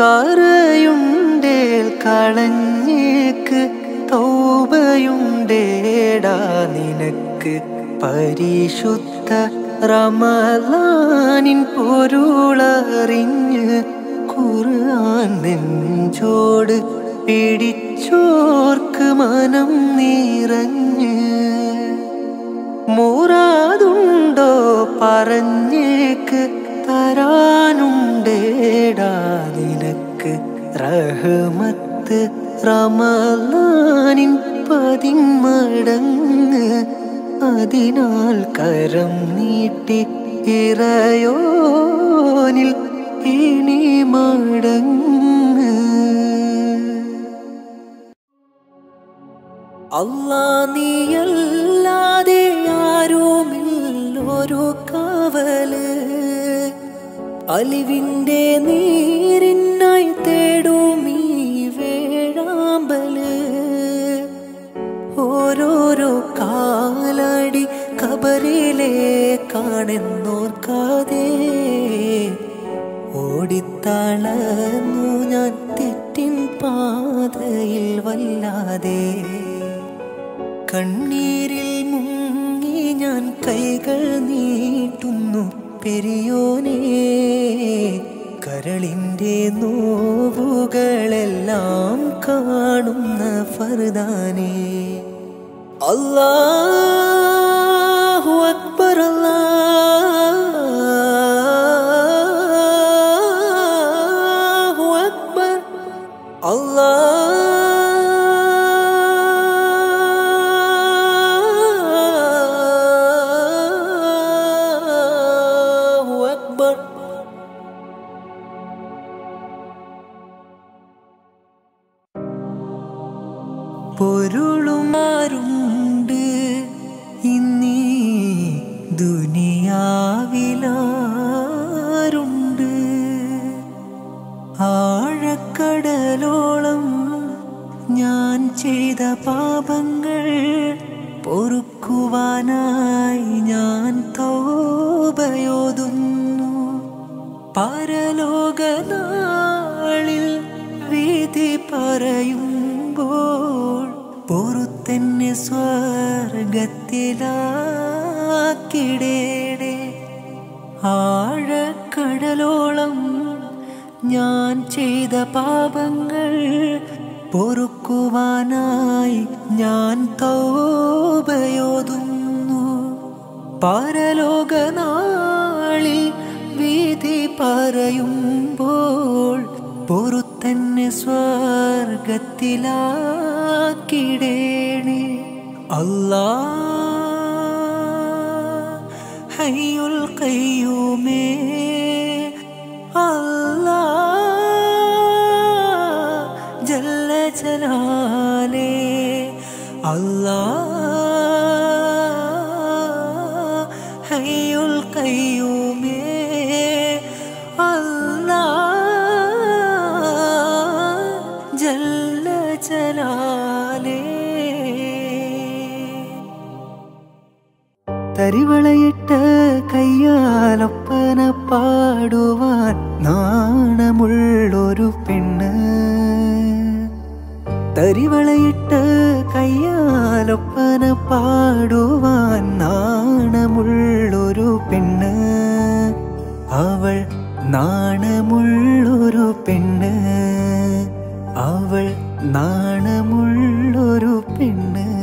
കറയുണ്ടേൽ കളഞ്ഞേക്ക് തൗബയുണ്ടേടാ നിനക്ക്. പരിശുദ്ധ റമലാനിൻ പൊരുളറിഞ്ഞ് കുറാനെഞ്ചോട് നെഞ്ചോട് പിടിച്ചോർക്ക് മനം നിറഞ്ഞ്. മൂറാതുണ്ടോ പറഞ്ഞേക്ക് തരാനുണ്ടേടാ റഹ്മത്ത് റമലാനിൻ പതിന്മടങ്ങ് അതിനാൽ കരം നീട്ടി ഇറയോനിൽ ഇനി മടങ്ങ്. അല്ലാ നീയല്ലാതെ ആരുമില്ലൊരു കാവൽ അലിവിന്റെ നീരിനായി തേടും ഈ വേഴാമ്പൽ. ഓരോരോ കാലടി കബറിലെ കാണുന്നോർക്കാതെ ഓടിത്തളന്നു ഞാൻ തെറ്റിൻ പാതയിൽ വല്ലാതെ. കണ്ണീരിൽ മുങ്ങി ഞാൻ കൈകൾ നീട്ടുന്നു. പെരിയോനെ കരളിന്റെ നോവുകളെല്ലാം കാണുന്ന ഫർദാനെ. അല്ലാഹു പരലോകനാളിൽ വീതി പറയുമ്പോൾ പൊറുത്തന്നെ സ്വർഗത്തിലാക്കിടേടെ. ആഴക്കടലോളം ഞാൻ ചെയ്ത പാപങ്ങൾ പൊറുക്കുവാനായി ഞാൻ തൗബയോതുന്നു. പരലോകനാളിൽ പറയുമ്പോൾ പൊറുത്തന്നെ സ്വർഗത്തിലാക്കിടേണേ. അല്ലാ ഹയ്യുൽ കയ്യൂമേ അല്ലാ ജല്ല ജലാലേ അല്ലാ തരിവളയിട്ട് കയ്യാലൊപ്പന പാടുവാൻ നാണമുള്ളൊരു പെണ്ണ്. തരിവളയിട്ട് കയ്യാലൊപ്പന പാടുവാൻ നാണമുള്ളൊരു പെണ്ണ്. അവൾ നാണമുള്ളൊരു പെണ്ണ്. അവൾ നാണമുള്ളൊരു പെണ്ണ്.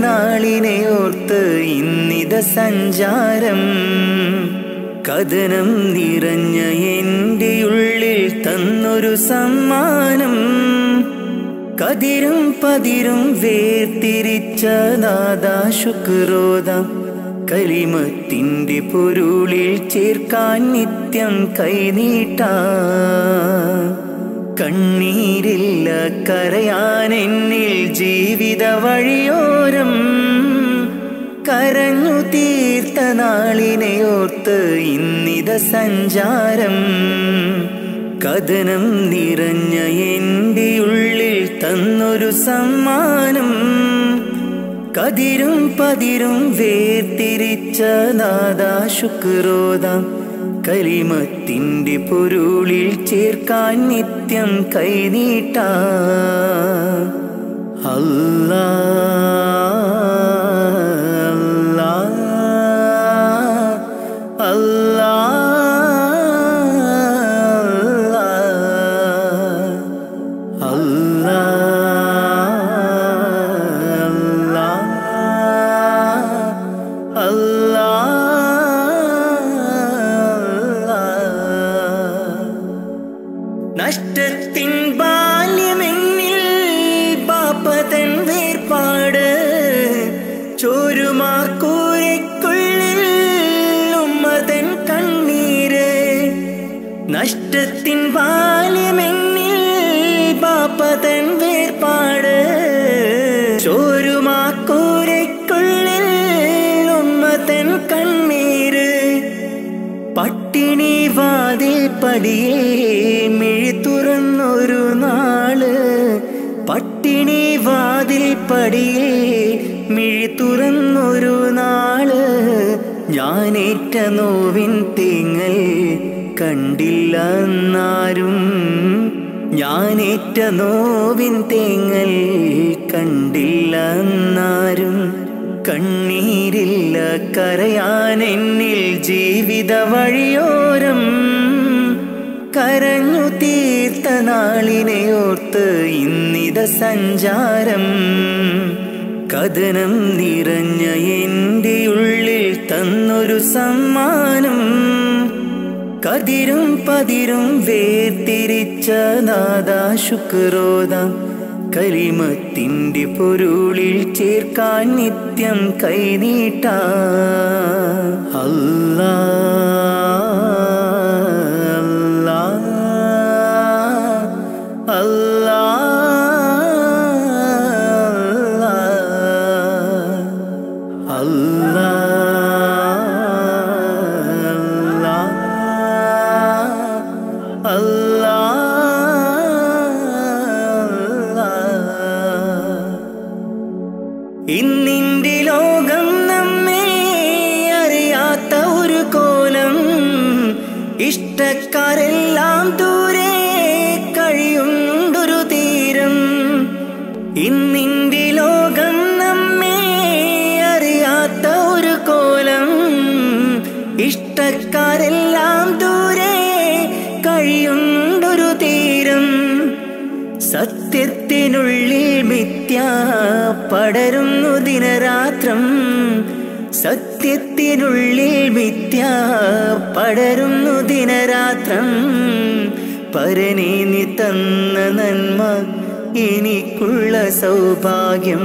നാളിനെ ഓർത്ത് ഇന്നിത സഞ്ചാരം. കഥനം നിറഞ്ഞ എന്റെ ഉള്ളിൽ തന്നൊരു സമ്മാനം. കതിരും പതിരും വേർതിരിച്ച നാദാ ശുക്രോദ. കലിമത്തിന്റെ പൊരുളിൽ ചേർക്കാൻ നിത്യം കൈനീട്ട. കണ്ണീരില്ല കരയാൻ എന്നിൽ ജീവിത വഴിയോരം കരഞ്ഞു തീർത്ത നാളിനെ ഓർത്ത് ഇന്നിത സഞ്ചാരം. കഥനം നിറഞ്ഞ എന്റെ ഉള്ളിൽ തന്നൊരു സമ്മാനം. കതിരും പതിരും വേർതിരിച്ച നാദാ ശുക്രോദം. കലിമത്തിന്റെ പൊരുളിൽ ചേർക്കാൻ നിത്യം കൈനീട്ട അല്ലാ. പടിയേ മിഴി തുറന്നൊരു നാൾ. പട്ടിണി വാതിൽ പടിയേ മിഴി തുറന്നൊരു നാൾ. ഞാനേറ്റ നോവിൻ തേങ്ങൽ കണ്ടില്ല എന്നാരും. ഞാനേറ്റ നോവിൻ തേങ്ങൽ കണ്ടില്ല എന്നാരും. കണ്ണീരില്ല കരയാൻ എന്നിൽ ജീവിത വഴിയോരം കരഞ്ഞു തീർത്ത നാളിനെ ഓർത്ത് ഇന്നിത സഞ്ചാരം. കഥനം നിറഞ്ഞ എന്റെ ഉള്ളിൽ തന്നൊരു സമ്മാനം. കതിരും പതിരും വേർതിരിച്ച നാദാ ശുക്രോദ. കരിമത്തിന്റെ പൊരുളിൽ ചേർക്കാൻ നിത്യം കൈനീട്ട. അല്ലാ. പടരുന്നു ദിനരാത്രം. സത്യത്തിനുള്ളിൽ മിഥ്യ പടരുന്നു ദിനരാത്രം. പരനെ നീ തന്ന നന്മ എനിക്കുള്ള സൗഭാഗ്യം.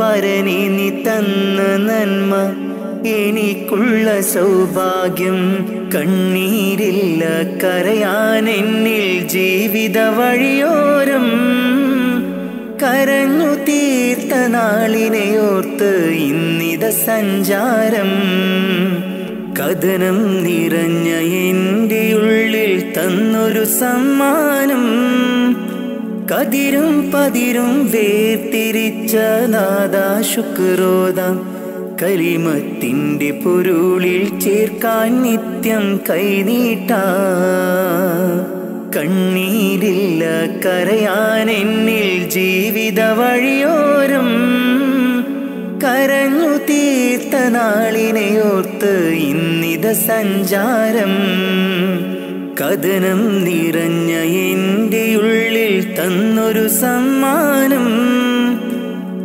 പരനെ നീ തന്ന നന്മ എനിക്കുള്ള സൗഭാഗ്യം. കണ്ണീരില്ല കരയാൻ എന്നിൽ ജീവിത വഴിയോരം. കരഞ്ഞു തീർത്ത നാളിനെയോർത്ത് ഇന്നിത സഞ്ചാരം. കഥനം നിറഞ്ഞ എന്റെ ഉള്ളിൽ തന്നൊരു സമ്മാനം. കതിരും പതിരും വേർതിരിച്ച നാദാ ശുക്രോദാം. കലിമത്തിന്റെ പൊരുളിൽ ചേർക്കാൻ നിത്യം കൈനീട്ട കണ്ണീരില്ല കരയാൻ എന്നിൽ ജീവിത വഴിയോരം കരഞ്ഞു തീർത്ത നാളിനെയോർത്ത് ഇന്നിത സഞ്ചാരം. കഥനം നിറഞ്ഞ എന്റെ ഉള്ളിൽ തന്നൊരു സമ്മാനം.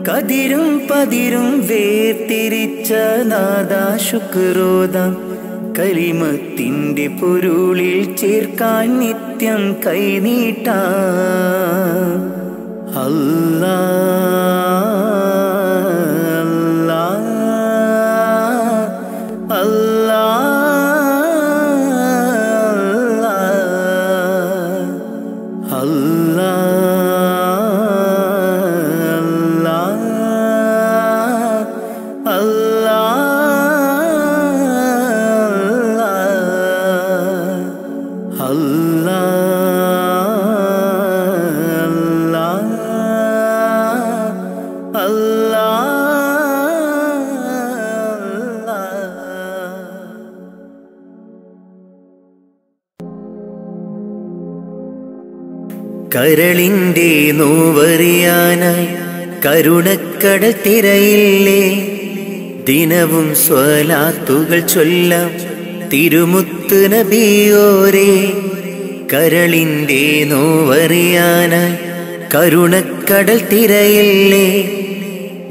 കതിരും പതിരും വേർതിരിച്ച നാദാ ശുക്രോദാം കലിമത്തിന്റെ പൊരുളിൽ ചേർക്കാൻ നിത്യം കൈനീട്ട അല്ലാ. കരളിന്റെ നോവറിയാനായി കരുണക്കടൽ തിരയില്ലേ? ദിനവും സ്വലാത്തുകൾ ചൊല്ലാം തിരുമുത്ത് നബിയോരേ കരളിന്റെ നോവറിയാനായി കരുണക്കടൽ തിരയില്ലേ?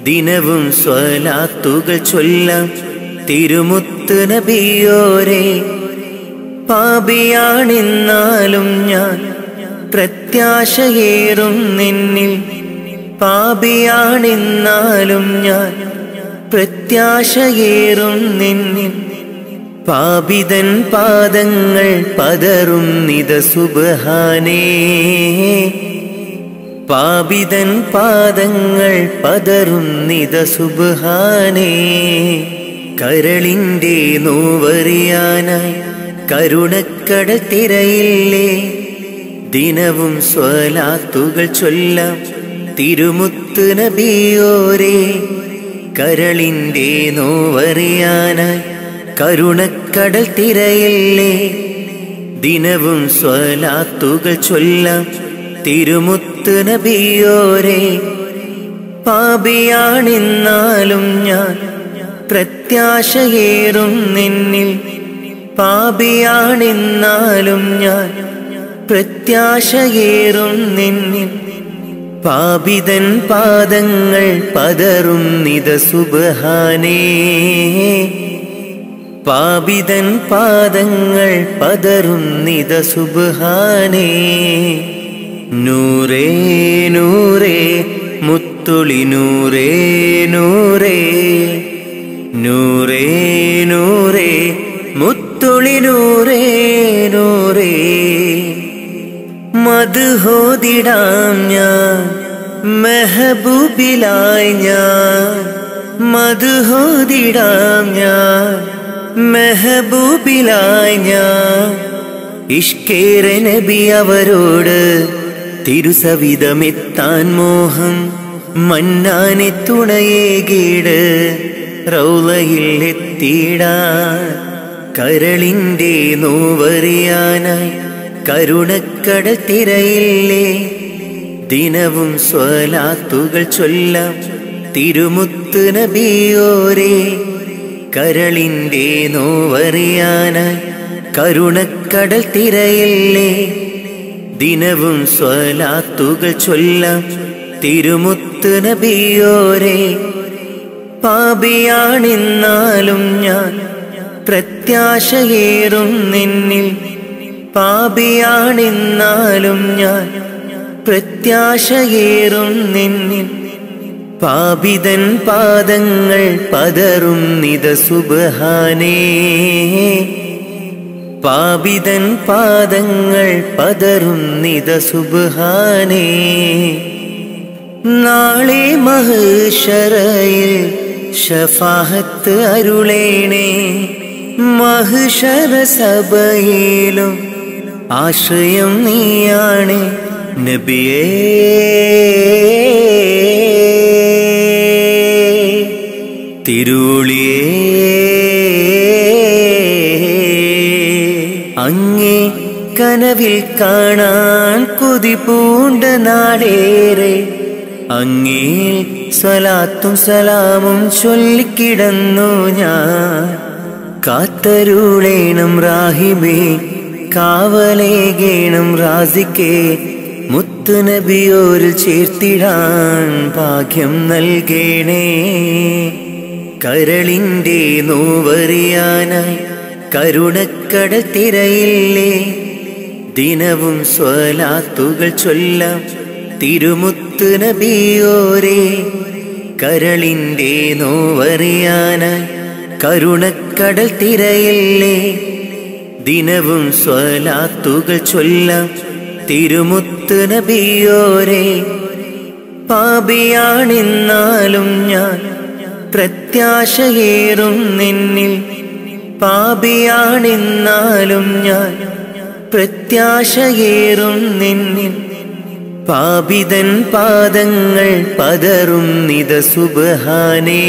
ദിനവും സ്വലാത്തുകൾ ചൊല്ലാം തിരുമുത്ത് നബിയോരേ പാപിയാണെന്നാലും ഞാൻ പ്രത്യാശയേറും നിന്നിൽ പാപിയാണെന്നാലും ഞാൻ പ്രത്യാശയേറും നിന്നിൽ പാപിതൻ പാദങ്ങൾ പതറും നിത സുബഹാനേ. പാപിതൻ പാദങ്ങൾ പതറും നിത സുബഹാനേ. കരളിന്റെ നോവറിയാനായി കരുണക്കട തിരയില്ലേ. ദിനവും സ്വലാത്തുകൾ ചൊല്ലാം. തിരുമുത്ത് നബിയോരേ കരളിന്റെ നോവറിയാനായി കരുണക്കടൽ തിരയില്ലേ. ദിനവും സ്വലാത്തുകൾ ചൊല്ലാം. തിരുമുത്ത് നബിയോരേ പാപിയാണെന്നാലും ഞാൻ പ്രത്യാശയേറും നിന്നിൽ. പാപിയാണെന്നാലും ഞാൻ പ്രത്യാശയേറും നിന്നിൽ പാപിതൻ പാദങ്ങൾ പതറും നിത സുബഹാനേ. പാപിതൻ പാദങ്ങൾ പതറും നിത സുബഹാനേ. നൂറേ നൂറേ മുത്തുളി നൂറേ നൂറേ. നൂറേ നൂറേ മുത്തുളി നൂറേ നൂറേ. മധുഹോദിടാം ഞാൻ മെഹബൂബിലായി ഞാൻ. മത് ഹോതിടാം ഞാൻ മെഹബൂബിലായി ഞാൻ. ഇഷ്കേറെ നബി അവരോട് തിരുസവിധമെത്താൻ മോഹം മന്നാനെ തുണയേകീട് റൗലയിൽ എത്തിയിടാൻ കരളിന്റെ നോവറിയാനായി. കരുണക്കടൽ തിരയില്ലേ? ദിനവും സ്വലാത്തുകൾ ചൊല്ലാം തിരുമുത്ത് നബിയോരേ. കരളിന്റെ നോവറിയാനായി കരുണക്കടൽ തിരയില്ലേ? ദിനവും സ്വലാത്തുകൾ ചൊല്ലാം തിരുമുത്ത് നബിയോരേ. പാപിയാണെന്നാലും ഞാൻ പ്രത്യാശയേറും നിന്നിൽ പാപിയാണെന്നാലും ഞാൻ പ്രത്യാശയേറും നിന്നിൽ. പാപിതൻ പാദങ്ങൾ പതറും നിത സുബഹാനേ. പാപിതൻ പാദങ്ങൾ പതറും നിത സുബഹാനേ. നാളെ മഹേശ്വരയിൽ ഷഫാഹത്ത് അരുളേണേ. മഹിഷര സഭയിലും ആശ്രയം നീയാണ് നബിയേ. തിരുളിയേ അങ്ങേ കനവിൽ കാണാൻ കൊതി പൂണ്ട നാടേറെ അങ്ങേ സ്വലാത്തും സലാമും ചൊല്ലിക്കിടന്നു ഞാൻ. കാത്തരുളേണം റാഹിബേ കാവലേകേണം റാസിക്കേ മുത്തുനബിയോരിൽ ചേർത്തിടാൻ ഭാഗ്യം നൽകേണേ. കരളിന്റെ നോവറിയാനായി കരുണക്കടൽ തിരയില്ലേ ദിനവും സ്വലാത്തുകൾ ചൊല്ലാം തിരുമുത്തു നബിയോരേ. കരളിന്റെ നോവറിയാനായി കരുണക്കടൽ തിരയില്ലേ ദിനവും സ്വലാത്തുകൾ ചൊല്ലാം. തിരുമുത്ത് നബിയോരേ പാപിയാണെന്നാലും ഞാൻ പ്രത്യാശയേറും നിന്നിൽ. പാപിയാണെന്നാലും ഞാൻ പ്രത്യാശയേറും നിന്നിൽ. പാപിതൻ പാദങ്ങൾ പതറും നിത സുബഹാനേ.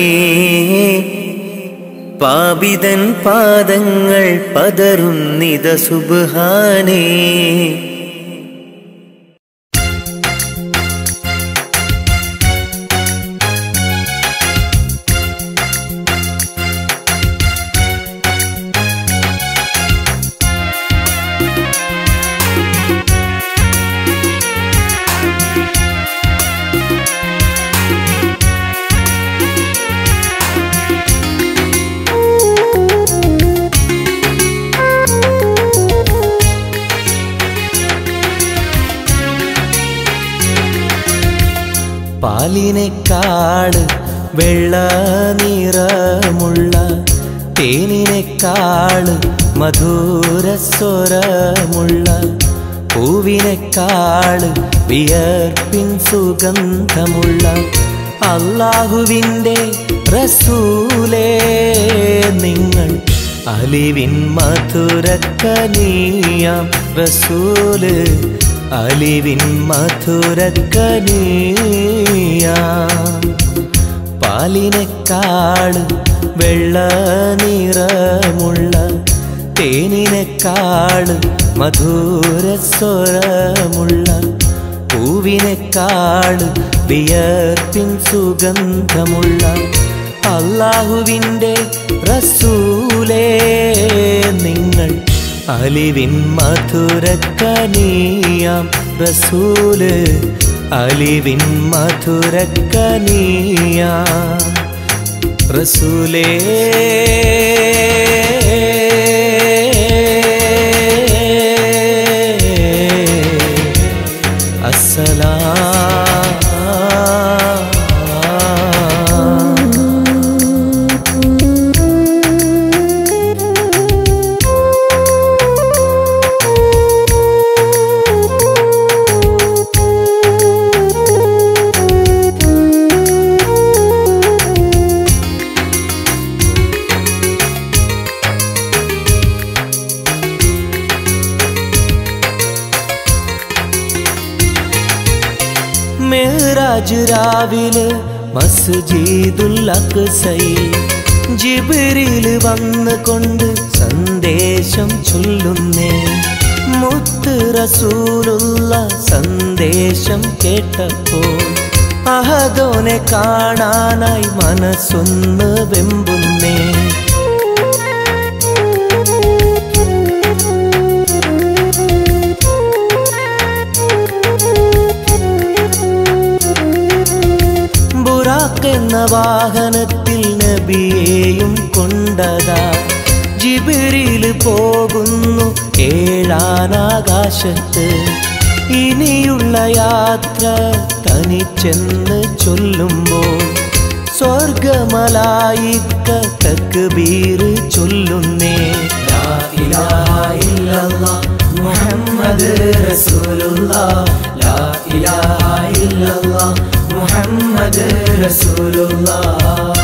പാപിതൻ പാദങ്ങൾ പതറും നിത പാലിനെക്കാട് വെള്ള നിറമുള്ള തേനിനേക്കാൾ മധുര സ്വരമുള്ള പൂവിനെക്കാട് വിയർപ്പിൻ സുഗന്ധമുള്ള അള്ളാഹുവിന്റെ റസൂലേ നിങ്ങൾ അലിവിൻ മധുരക്കനീയാം റസൂൽ അലിവിൻ മധുരക്കനീയ. പാലിനെക്കാട് വെള്ള നിറമുള്ള തേനിനെക്കാട് മധുര സ്വരമുള്ള പൂവിനെക്കാട് വിയർപ്പിൻ സുഗന്ധമുള്ള അള്ളാഹുവിന്റെ റസൂലേ നിങ്ങൾ അലിവിൻ മധുരക്കനീയാം റസൂൽ അലിവിൻ മധുരക്കനീയാം റസൂലേ. മേറാജ് രാവിലെ മസ്ജിദുൽ അക്സയിൽ ജിബിരിൽ വന്നുകൊണ്ട് സന്ദേശം ചൊല്ലുന്നേ. മുത്ത് റസൂലുള്ള സന്ദേശം കേട്ടപ്പോൾ അഹദോനെ കാണാനായി മനസ്സൊന്ന് വെമ്പുന്നേ. എന്ന വാഹനത്തിൽ നബിയെയും കൊണ്ടതാ. ജിബിരിൽ പോകുന്നു ഏഴാനാകാശത്ത്. ഇനിയുള്ള യാത്ര തനിച്ചെന്ന് ചൊല്ലുമ്പോൾ സ്വർഗമലായിക്ക തക്ബീർ ചൊല്ലുന്നേ. മുഹമ്മദ് റസൂലുള്ള. ലാ ഇലാഹ ഇല്ലല്ലാഹ് മുഹമ്മദ് റസൂലുള്ളാഹ്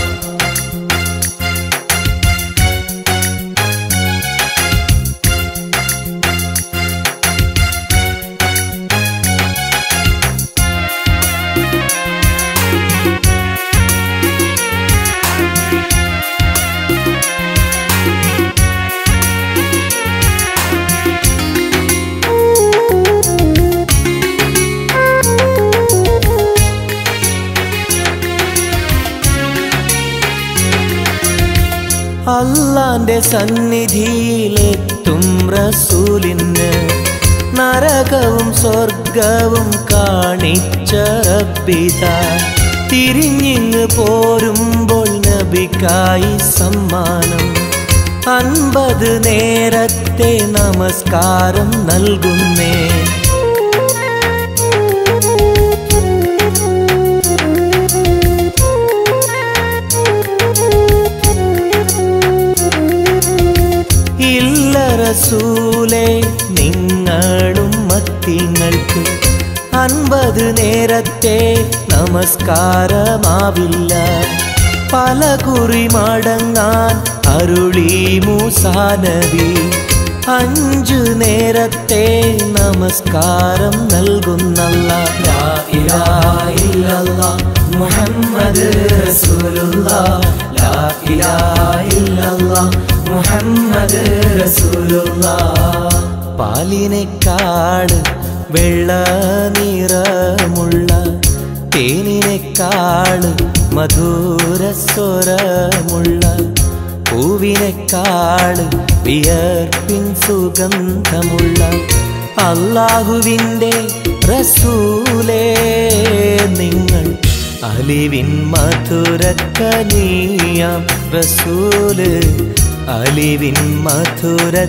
അള്ളാന്റെ സന്നിധിയിലെത്തും റസൂലിന് നരകവും സ്വർഗവും കാണിച്ച റബ്ബിത. തിരിഞ്ഞിങ്ങ് പോരുമ്പോൾ നബിക്കായി സമ്മാനം. അൻപത് നേരത്തെ നമസ്കാരം നൽകുന്നേ. റസൂലെ നിങ്ങളും മത്തിങ്ങൾക്ക് അൻപത് നേരത്തെ നമസ്കാരമാവില്ല. പല കുറി മടങ്ങാൻ അരുളി മൂസാനവി അഞ്ചു നേരത്തെ നമസ്കാരം നൽകുന്നല്ല. മുഹമ്മദ് റസൂലുള്ള. മുഹമ്മദ് പാലിനെക്കാട് വെള്ള നിറമുള്ള തേനിനെക്കാട് മധുരസ്വരമുള്ള പൂവിനെക്കാട് വിയർപ്പിൻ സുഗന്ധമുള്ള അള്ളാഹുവിന്റെ റസൂലേ നിങ്ങൾ അലിവിൻ മധുരക്കനീയാം റസൂൽ അലിവിൻ മധുരക്കനീയ.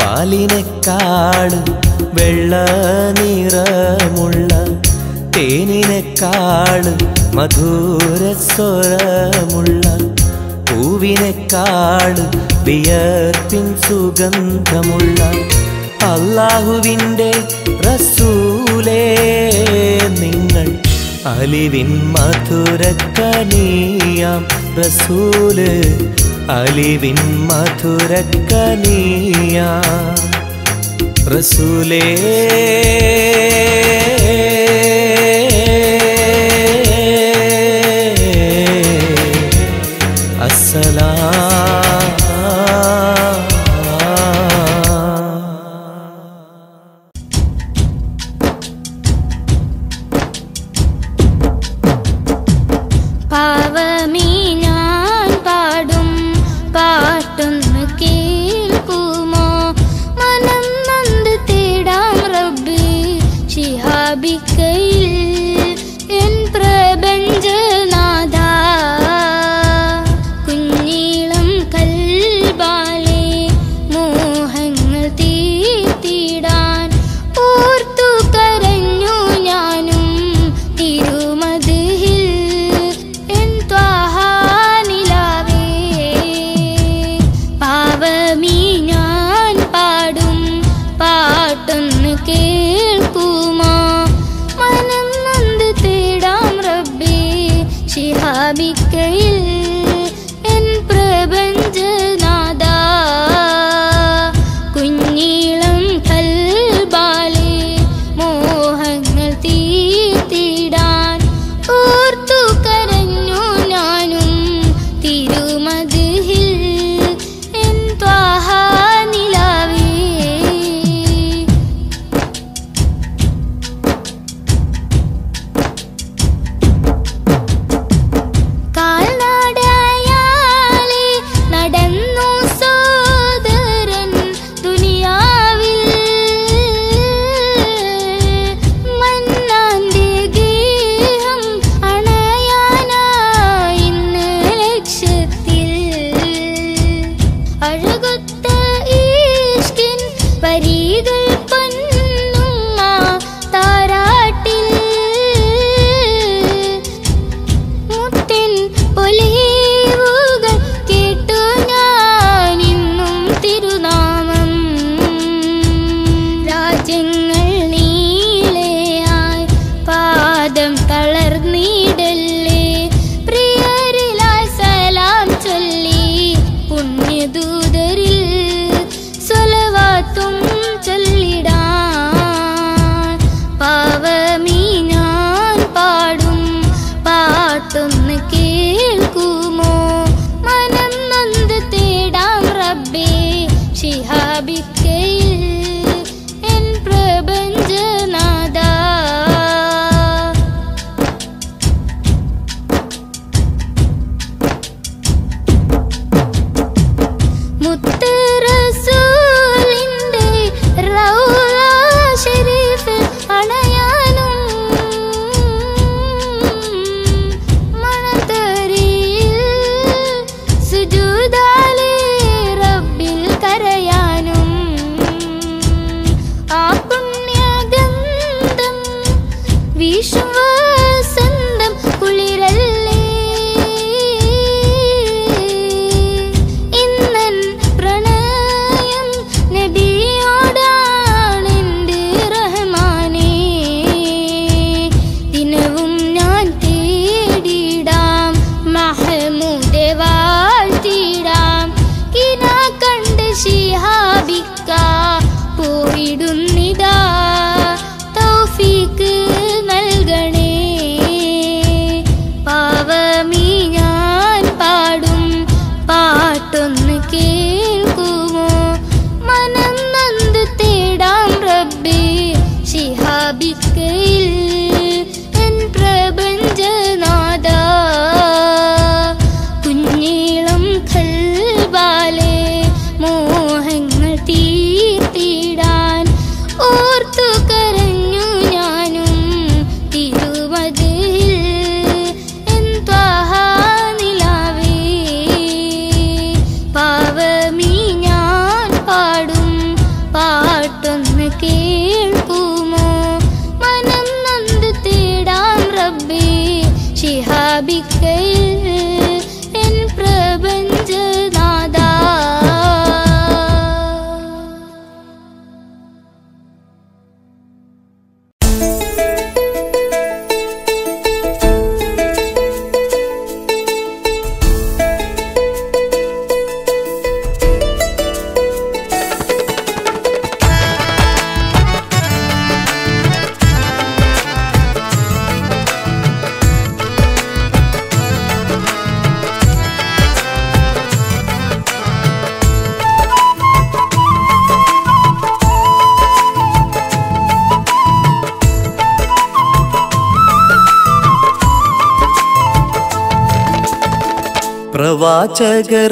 പാലിനെക്കാട് വെള്ള നിറമുള്ള തേനിനെക്കാളും മധുര സ്വരമുള്ള പൂവിനെക്കാട് വിയർപ്പിൻ സുഗന്ധമുള്ള അള്ളാഹുവിന്റെ റസൂലേ നിങ്ങൾ അലിവിൻ മധുരക്കനീയാം റസൂൽ. അലിവിൻ മധുരക്കനീയാം റസൂലേ.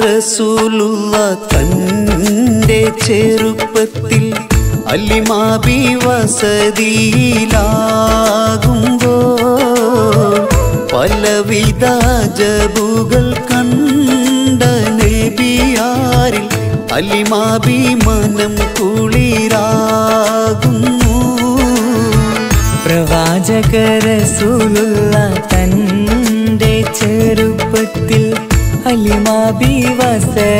റസൂലുള്ള തന്റെ ചെറുപ്പത്തിൽ അല്ലിമാബി വസതീ நபி വസതിയിലാകുമ്പോൾ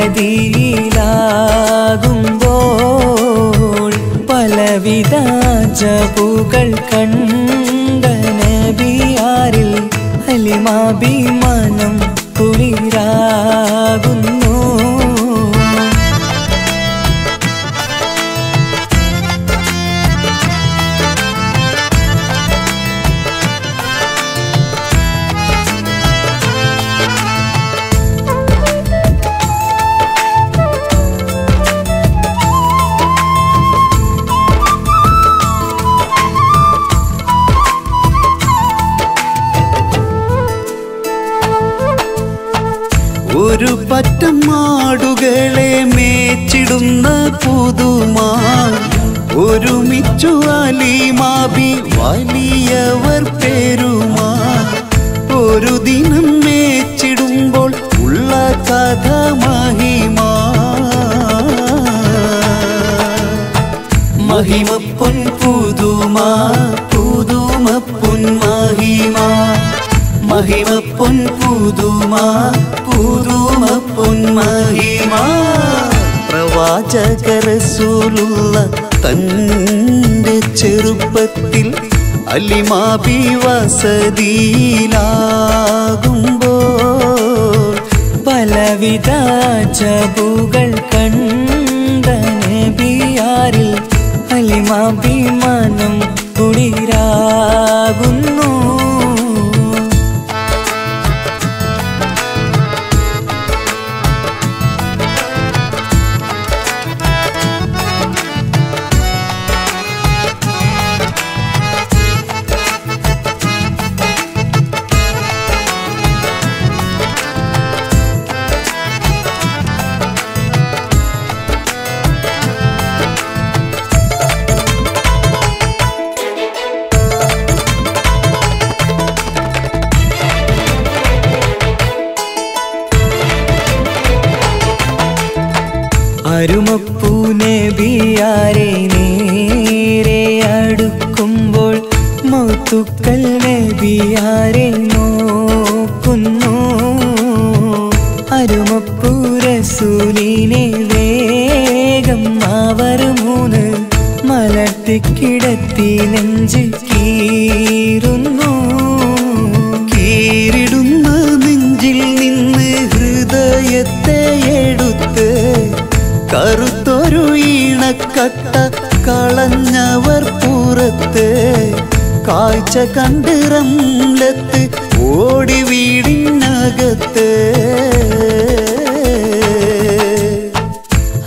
പലവിധ ജപുകൾ കണ്ണു പാചകറസൂലുള്ള തന്റെ ചെറുപ്പത്തിൽ അലിമാബി വസതിയിലാകുമ്പോൾ പലവിധ ചബുകൾ കണ്ട നബിയാരിൽ അലിമാബി മനം കുളിരാകുന്നു. കാഴ്ച ഓടി വീടിനകത്ത്.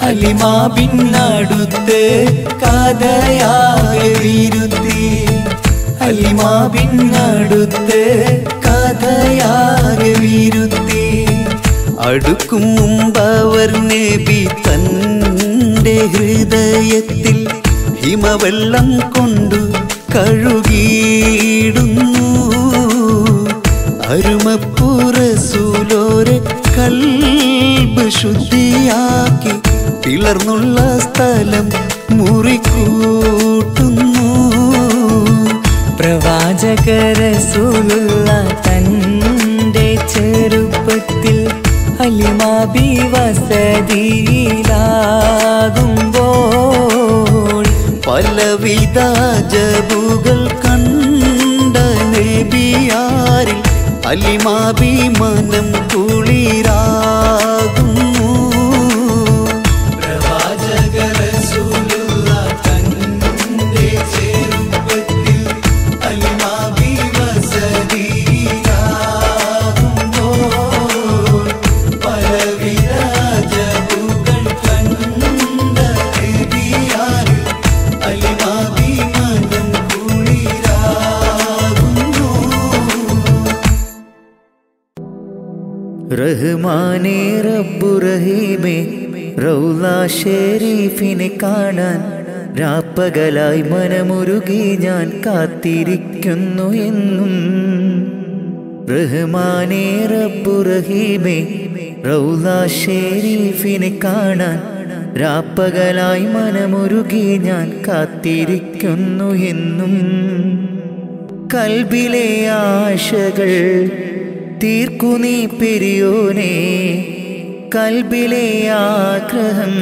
അലിമാ പിന്നടുത്ത് കഥയാകെ വിരുത്തി. അലിമാ പിന്നടുത്ത് കഥയാകെ വിരുത്തി. അടുക്കും മുമ്പവർ നബി തന്റെ ഹൃദയത്തിൽ ഹിമവെള്ളം കൊണ്ടു കഴുകിയിടുന്നു. അരുമപ്പുറസൂലോരെ കൽബ് ശുദ്ധിയാക്കി പിളർന്നുള്ള സ്ഥലം മുറിക്കൂട്ടുന്നു. പ്രവാചകരസൂലുള്ള തന്റെ ചെറുപ്പത്തിൽ അലിമാബി വസതിയിലാകുമ്പോൾ കുളിരാകുന്നു റഹ്മാനേ ഷെരീഫിനെ കാണാൻ രാപ്പകലായി മനമുരുകി ഞാൻ കാത്തിരിക്കുന്നു എന്നും. റഹ്മാനേ റബ്ബു റഹീമേ ഷെരീഫിനെ കാണാൻ രാപ്പകലായി മനമുരുകി ഞാൻ കാത്തിരിക്കുന്നു എന്നും. കൽബിലെ ആശകൾ തീർക്കുനീ പെരിയോനെ കൽബിലെ ആഗ്രഹം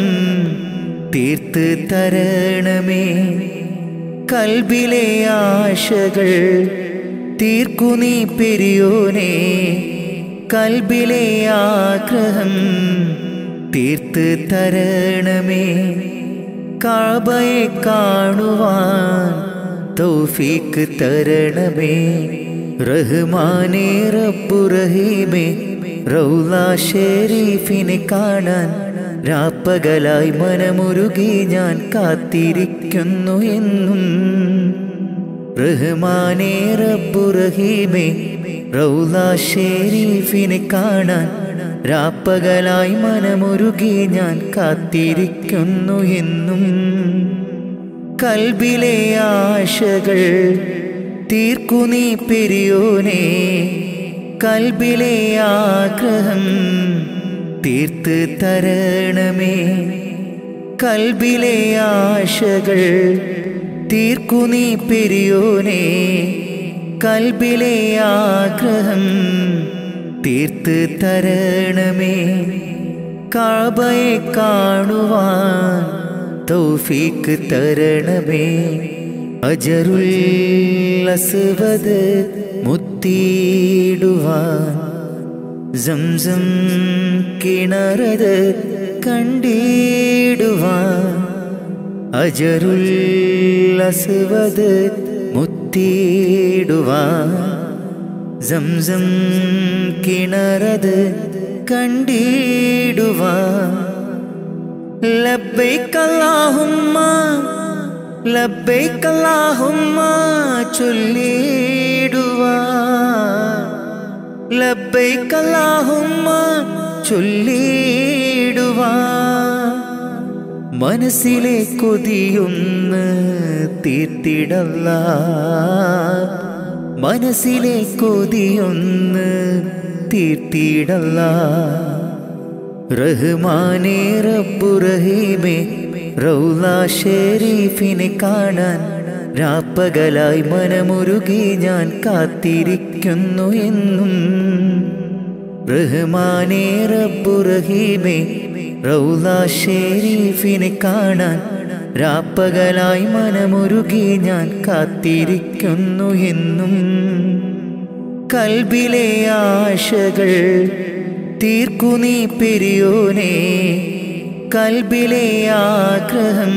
തീർത്ത് തരണമേ. കൽബിലെ ആശകൾ തീർക്കു നീ പെരിയോനെ. കൽബിലെ ആഗ്രഹം തീർത്ത് തരണമേ. കാബയെ കാണുവാൻ തൗഫീക്ക് തരണമേ. റഹ്മാനേ റബ്ബു റഹീമേ. റൗല ഷെരീഫിനെ കാണാൻ രാപ്പകലായി മനമുരുകി ഞാൻ കാത്തിരിക്കുന്നു എന്നും. റഹ്മാനേ റബ്ബു റഹീമേ റൗല ഷെരീഫിനെ കാണാൻ രാപ്പകലായി മനമുരുകി ഞാൻ കാത്തിരിക്കുന്നു എന്നും. കൽബിലെ ആശകൾ തീർക്കു നീ പെരിയോനെ കൽബിലെ ആഗ്രഹം തീർത്ത് തരണമേ. കൽബിലെ ആശകൾ തീർക്കു നീ പെരിയോനെ. കൽബിലെ ആഗ്രഹം തീർത്ത് തരണമേ. കാബയെ കാണുവാൻ തൗഫീക്ക് തരണമേ. அஜருள் அசுவது முத்தீடுவான். ஜம்சம் கிணறது கண்டிடுவான். அஜருள் அசுவது முத்தீடுவான். ஜம்சம் கிணறது கண்டிடுவான். லப்பை கல்லாகும்மா ലബ്ബൈക അല്ലാഹുമ്മ ചൊല്ലിടുവാൻ മനസ്സിലെ കൊതിയൊന്ന് തീർത്തിടല്ല. മനസ്സിലെ കൊതിയൊന്ന് തീർത്തിടല്ല. റഹ്മാനേ റബ്ബു റൗല ഷെരീഫിനെ കാണാൻ രാപ്പകലായി മനമുരുകി ഞാൻ കാത്തിരിക്കുന്നു എന്നും. റഹ്മാനേ റബ്ബു റഹീമേ ഷെരീഫിനെ കാണാൻ രാപ്പകലായി മനമുരുകി ഞാൻ കാത്തിരിക്കുന്നു എന്നും. കൽബിലെ ആശകൾ തീർക്കു നീ പെരിയോനെ കൽബിലെ ആഗ്രഹം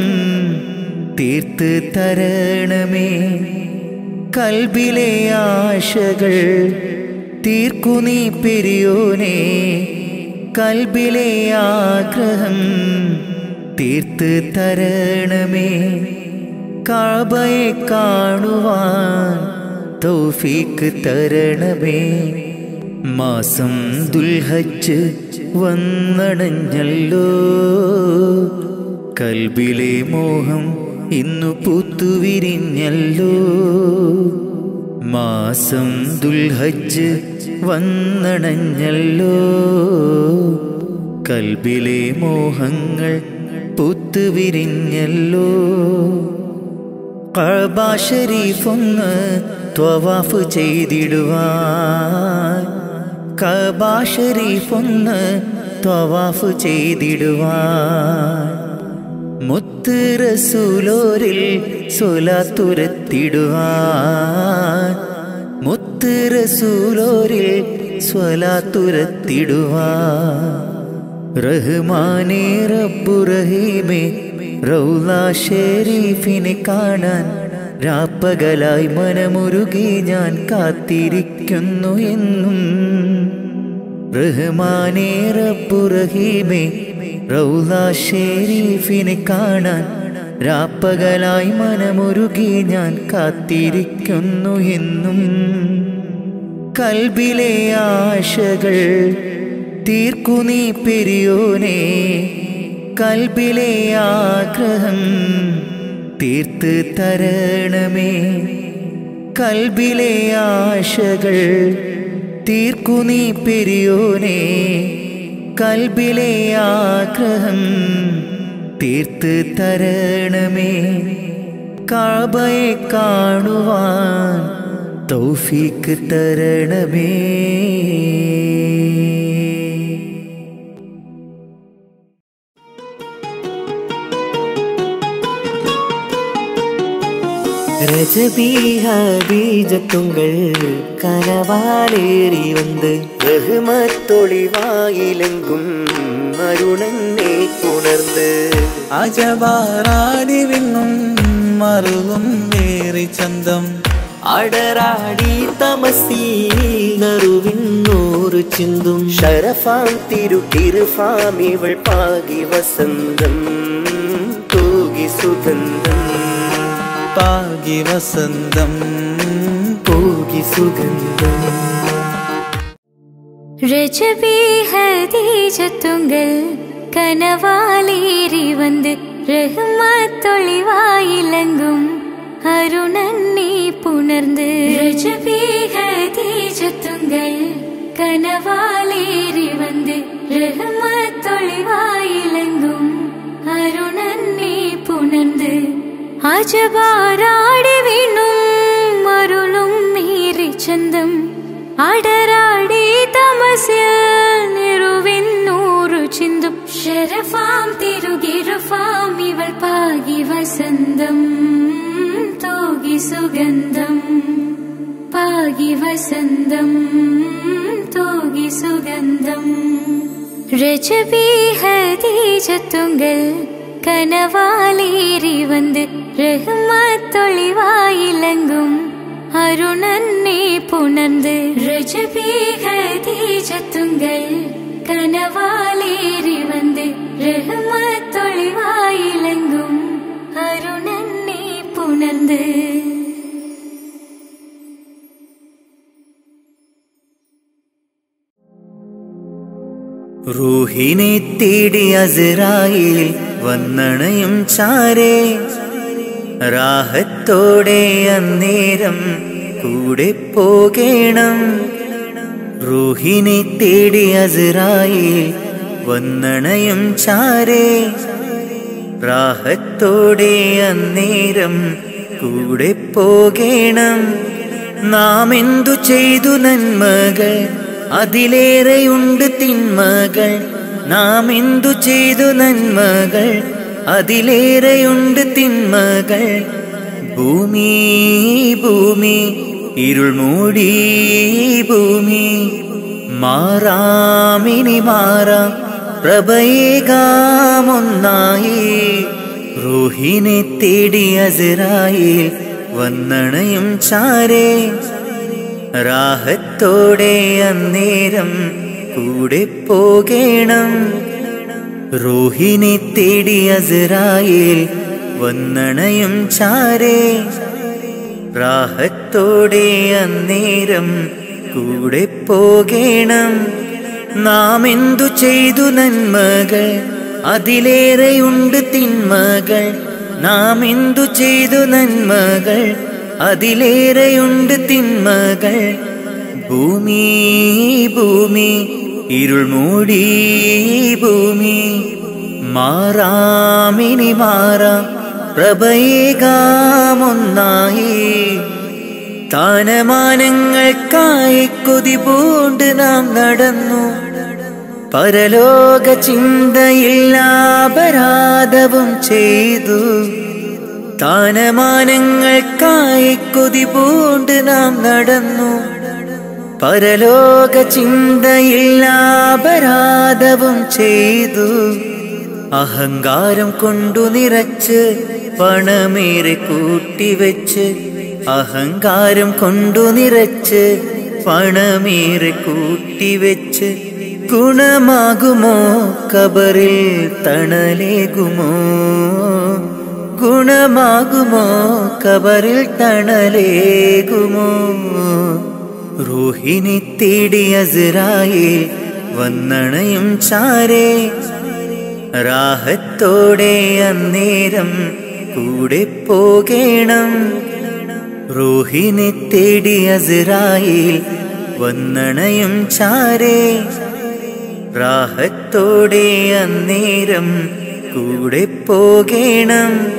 തീർത്ത് തരണമേ. കൽബിലെ ആശകൾ തീർക്കു നീ പെരിയോനെ. കൽബിലെ ആഗ്രഹം തീർത്ത് തരണമേ. കാബയെ കാണുവാൻ തൗഫീക്ക് തരണമേ. മാസം ദുൽഹച്ച് വന്നടഞ്ഞല്ലോ. കൽബിലെ മോഹം ഇന്നു പൂത്തുവിരിഞ്ഞല്ലോ. മാസം ദുൽഹജ്ജ് വന്നണഞ്ഞല്ലോ കൽബിലെ മോഹങ്ങൾ പൂത്തുവിരിഞ്ഞല്ലോ. കഴബാ ഷരീഫൊന്ന് ത്വവാഫ് ചെയ്തിടുവാൻ. കഅബ ഷരീഫൊന്ന് തവാഫ് ചെയ്തിടുവാൻ. മുത്ത് റസൂലോരിൽ സ്വലാത്തുരത്തിടുവാൻ. മുത്ത് റസൂലോരിൽ സ്വലാത്തുരത്തിടുവാൻ. റഹ്മാനേ റബ്ബു റഹീമേ റൗല ഷെരീഫിനെ കാണാൻ രാപ്പകലായി മനമുരുകി ഞാൻ കാത്തിരിക്കുന്നു എന്നും. റഹ്മാനേ റബ്ബു റഹീമേ റൗല ഷെരീഫിനെ കാണാൻ രാപ്പകലായി മനമുരുകി ഞാൻ കാത്തിരിക്കുന്നു എന്നും. കൽബിലെ ആശകൾ തീർക്കു നീ പെരിയോനെ കൽബിലെ ആഗ്രഹം തീർത്ത് തരണമേ. കൽബിലെ ആശകൾ തീർക്കു നീ പെരിയോനെ. കൽബിലെ ആഗ്രഹം തീർത്ത് തരണമേ. കാബയെ കാണുവാൻ തൗഫീക്ക് തരണമേ. രജബീഹബീജത്തുങ്കൾ കനവാലേറി വന്ന് ബഹുമത്തൊളിവായിലെങ്കും അരുണനെ ഉണർന്ന്. അജവാറാടി വിങ്ങും മറുകും വേറി ചന്തം. അടരാടി തമസീനറുവിന്നൂറ് ചിന്തും. ഷരഫാം തിരുകിരുഫാം ഇവൾ പാകി വസന്തം. തൂകി സുഗന്ധം. പാകി വസന്തം പോകി സുഗന്ധം. രജവി ഹദീജ തുങ്കൽ കനവാലേറി വന്ന് റഹ്മത്തൊളിവായിലങ്കും അരുണന്നെ പുണർന്ന്. രജവി കനവാലേരി തുങ്കൽ കനവാലേറി വന്ന് റഹ്മത്തൊളിവായിലങ്കും അരുണന്നെ പുണർന്ന് അജബാരാടി വീണും മരുളും മീറി ചന്തം. അടരാടി തമസിൽ നിറുവിന്നൂറു ചിന്തും. ശരഫാം തിരുകിരുഫാം ഇവൾ പാകി വസന്തം. തോകി സുഗന്ധം പാകി വസന്തം. തോകി സുഗന്ധം. രജബി ഹദീജത്തുങ്കൽ கனவாலேறி வந்து ரஹ்மத் தொழிவாயிலங்கும் அருணன்னே புணர்ந்து ரஜபீகதீஜத்துங்கள் கனவாலேறி வந்து ரஹ்மத் தொழிவாயிலங்கும் அருணன்னே புணர்ந்து റൂഹിനെ തേടി അസറായിൽ വന്നണയും ചാരേ. റാഹത്തോടെ അന്നേരം കൂടെ പോകേണം. റൂഹിനെ തേടി അസറായിൽ വന്നണയും ചാരേ. റാഹത്തോടെ അന്നേരം കൂടെ പോകേണം. നാം എന്തു ചെയ്തു നന്മകൾ അതിലേറെയുണ്ട് തിന്മകൾ. നാം എന്തു ചെയ്തു നന്മകൾ? അതിലേറെയുണ്ട് തിന്മകൾ. ഭൂമി ഭൂമി ഇരുൾ മൂടി ഭൂമി. മാറാമിനി മാറാം. പ്രഭയേകാമൊന്നായി റൂഹിനെ തേടി അസരായി വന്നണയും ചാരേ. രാഹത്തോടെ അന്നേരം കൂടെ പോകേണം. റോഹിണി തേടി അസറായിൽ വന്നണയും ചാരേ. പ്രാഹത്തോടെ അന്നേരം കൂടെ പോകേണം. നാം എന്തു ചെയ്തു നന്മകൾ? അതിലേറെയുണ്ട് തിന്മകൾ. നാം എന്തു ചെയ്തു നന്മകൾ? അതിലേറെയുണ്ട് തിന്മകൾ. ഭൂമി ഭൂമി ഇരുൾ മൂടി ഭൂമി. മാറാമിനി മാറാം പ്രഭയകാമൊന്നായി താനമാനങ്ങൾക്കായി കൊതി പൂണ്ട് നാം നടന്നു. പരലോക ചിന്തയില്ലാപരാധവും ചെയ്തു. താനമാനങ്ങൾക്കായി കൊതി പൂണ്ട് നാം നടന്നു. പരലോക ചിന്തയില്ലാപരാധവും ചെയ്തു. അഹങ്കാരം കൊണ്ടു നിറച്ച് പണമേറെ കൂട്ടിവെച്ച് അഹങ്കാരം കൊണ്ടു നിറച്ച് പണമേറെ കൂട്ടിവെച്ച് ഗുണമാകുമോ കബറിൽ തണലേകുമോ? ഗുണമാകുമോ കബറിൽ തണലേകുമോ? റൂഹിനെ തേടി അസുരായി വന്നണയും ചാരേ. രാഹത്തോടെ അന്നേരം കൂടെ പോകേണം. റൂഹിനെ തേടി അസുരായി വന്നണയും ചാരേ. രാഹത്തോടെ അന്നേരം കൂടെ പോകേണം.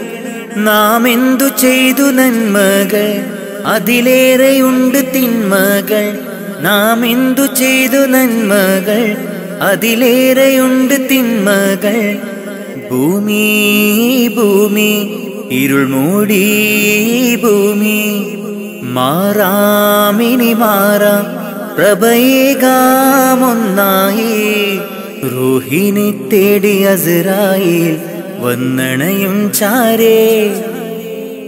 നാം എന്തു ചെയ്തു നന്മകൾ? അതിലേറെയുണ്ട് തിന്മകൾ. നാം എന്തു ചെയ്തു നന്മകൾ? അതിലേറെയുണ്ട് തിന്മകൾ. ഭൂമി ഭൂമി ഇരുൾ മൂടി ഭൂമി. മാറാമിനി മാറാം. പ്രഭയേകാമൊന്നായി റൂഹിനെ തേടി അസറായിൽ വന്നണയും ചാരേ.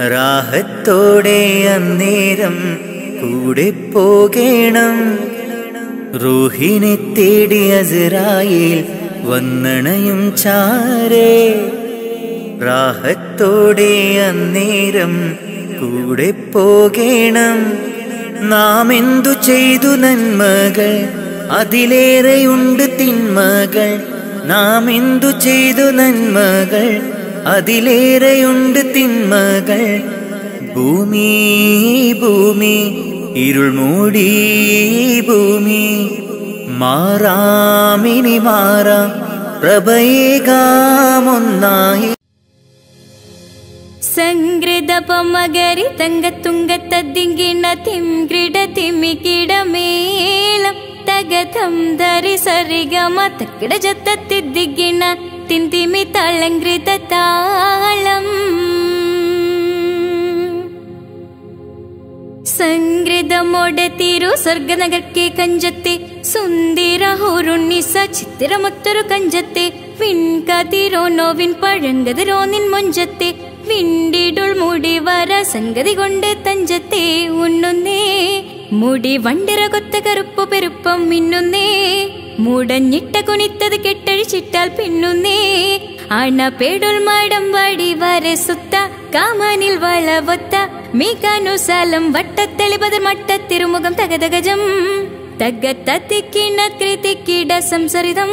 രാഹത്തോടെ അന്നേരം കൂടെ പോകേണം റൂഹിനെ തേടി അസിറായിൽ വന്നണയും ചാരേ. രാഹത്തോടെ അന്നേരം കൂടെ പോകേണം നാം എന്തു ചെയ്തു നന്മകൾ? അതിലേറെയുണ്ട് തിന്മകൾ. നാം എന്തു ചെയ്തു നന്മകൾ? അതിലേറെയുണ്ട് തിന്മകൾ. ഭൂമി ഭൂമി ഇരുൾ മൂടി ഭൂമി. മാറാമിനി മാറാം പ്രഭയേകാമൊന്നായി. സംഗ്രത പൊമകരി തങ്കത്തുങ്കത്തദ്ദിങ്കിണ തിംഗ്രിട തിമികിട മേളം തകതം ധരി സരിഗമ തക്കിട ജത്തത്തിദ്ദിങ്കിണ തിന്തിമി തളങ്കൃത താളം. സംഗ്രതമൊടത്തിരു സ്വർഗനഗർക്കെ കഞ്ചത്തെ സുന്ദര സ ചിത്തിരമൊത്തൊരു കഞ്ചത്തെ വിൺകതിരോ നോവിൻ പഴങ്കതിരോ നിൻ മൊഞ്ചത്തെ വിണ്ടിടുൾ മുടി വര സംഗതി കൊണ്ട് തഞ്ചത്തെ ഉണ്ണുന്നേ. മുടി വണ്ടിര കൊത്ത കറുപ്പു പെരുപ്പം മിന്നുന്നേ മുടഞ്ഞിട്ട കുണിത്തത് കെട്ടഴിച്ചിട്ടാൽ പിന്നുന്നേ അണ പേടുൾ മാടം വടി വരെ സുത്ത കാമാനിൽ വളവൊത്ത മീകാനുസാലം വട്ടത്തെളിപതർ മട്ടത്തിരുമുഖം തകതകജം തകത്തത്തിക്കിണ കൃതിക്കിട സംസരിതം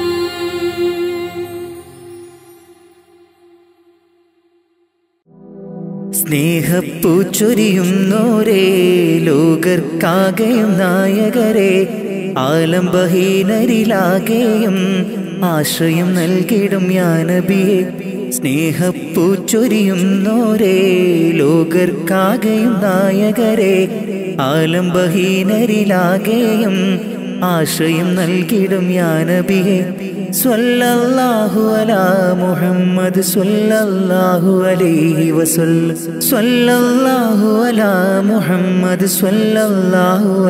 സ്നേഹപ്പൂച്ചൊരിയുന്നോരേ ലോകർക്കാകെയും നായകരെ ആലംബഹീനരിലാകെയും ആശ്രയം നൽകിടും ഞാനബിയെ സ്നേഹപ്പൂച്ചൊരിയുന്നോരേ ലോകർക്കാകെയും നായകരെ ആലംബഹീനരിലാകെയും ആശ്രയം നൽകിടും ഞാനബിയെ അലാ മുഹമ്മദ് അലൈഹി വസല്ല. അലാ മുഹമ്മദ്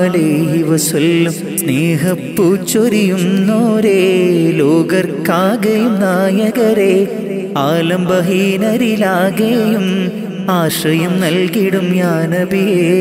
അലൈഹി സ്നേഹപ്പൂച്ചൊരിയുന്നോരേ ലോകർക്കാകെയും നായകരെ. ആലംബഹീനരിലാകെയും ആശ്രയം നൽകിടും യാനബിയേ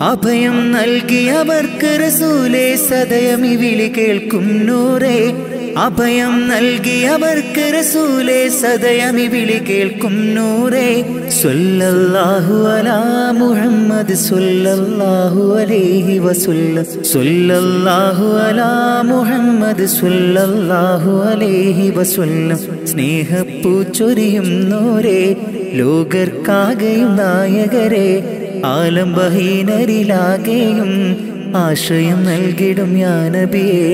അഭയം നൽകിയവർക്ക് റസൂലെ സദയം ഇവിളി വിളി കേൾക്കും നൂറേ. അഭയം നൽകിയവർക്ക് റസൂലെ സദയം ഇവിളി വിളി കേൾക്കും നൂറേ. സ്വല്ലല്ലാഹു അലാ മുഹമ്മദ് സ്വല്ലല്ലാഹു അലൈഹി വസല്ലം. സ്വല്ലല്ലാഹു അലാ മുഹമ്മദ് സ്വല്ലല്ലാഹു അലൈഹി വസല്ലം. സ്നേഹപ്പൂച്ചൊരിയും നോരേ ലോകർക്കാകെയും നായകരെ. ആലംബഹീനരിലാകെയും ആശ്രയം നൽകിടും യാനബിയേ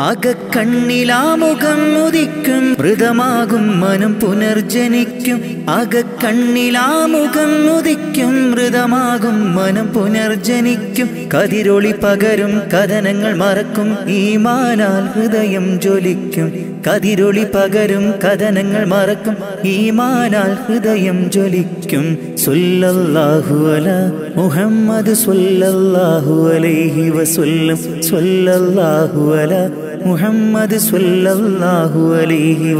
അകക്കണ്ണിലാമുഖം ഉദിക്കും മൃതമാകും മനം പുനർജനിക്കും. അകക്കണ്ണിലാമുഖം ഉദിക്കും മൃതമാകും മനം പുനർജനിക്കും. കതിരൊളി പകരും കഥനങ്ങൾ മറക്കും ഈ മാനാൽ ഹൃദയം ജ്വലിക്കും. കതിരൊളി പകരും കഥനങ്ങൾ മറക്കും ഈ മാനാൽ ഹൃദയം ജ്വലിക്കും. സ്വല്ലല്ലാഹു അല മുഹമ്മദ് സ്വല്ലല്ലാഹു അലൈഹി വസല്ലം. സ്വല്ലല്ലാഹു അല മുഹമ്മദ് സ്വല്ലല്ലാഹു അലൈഹി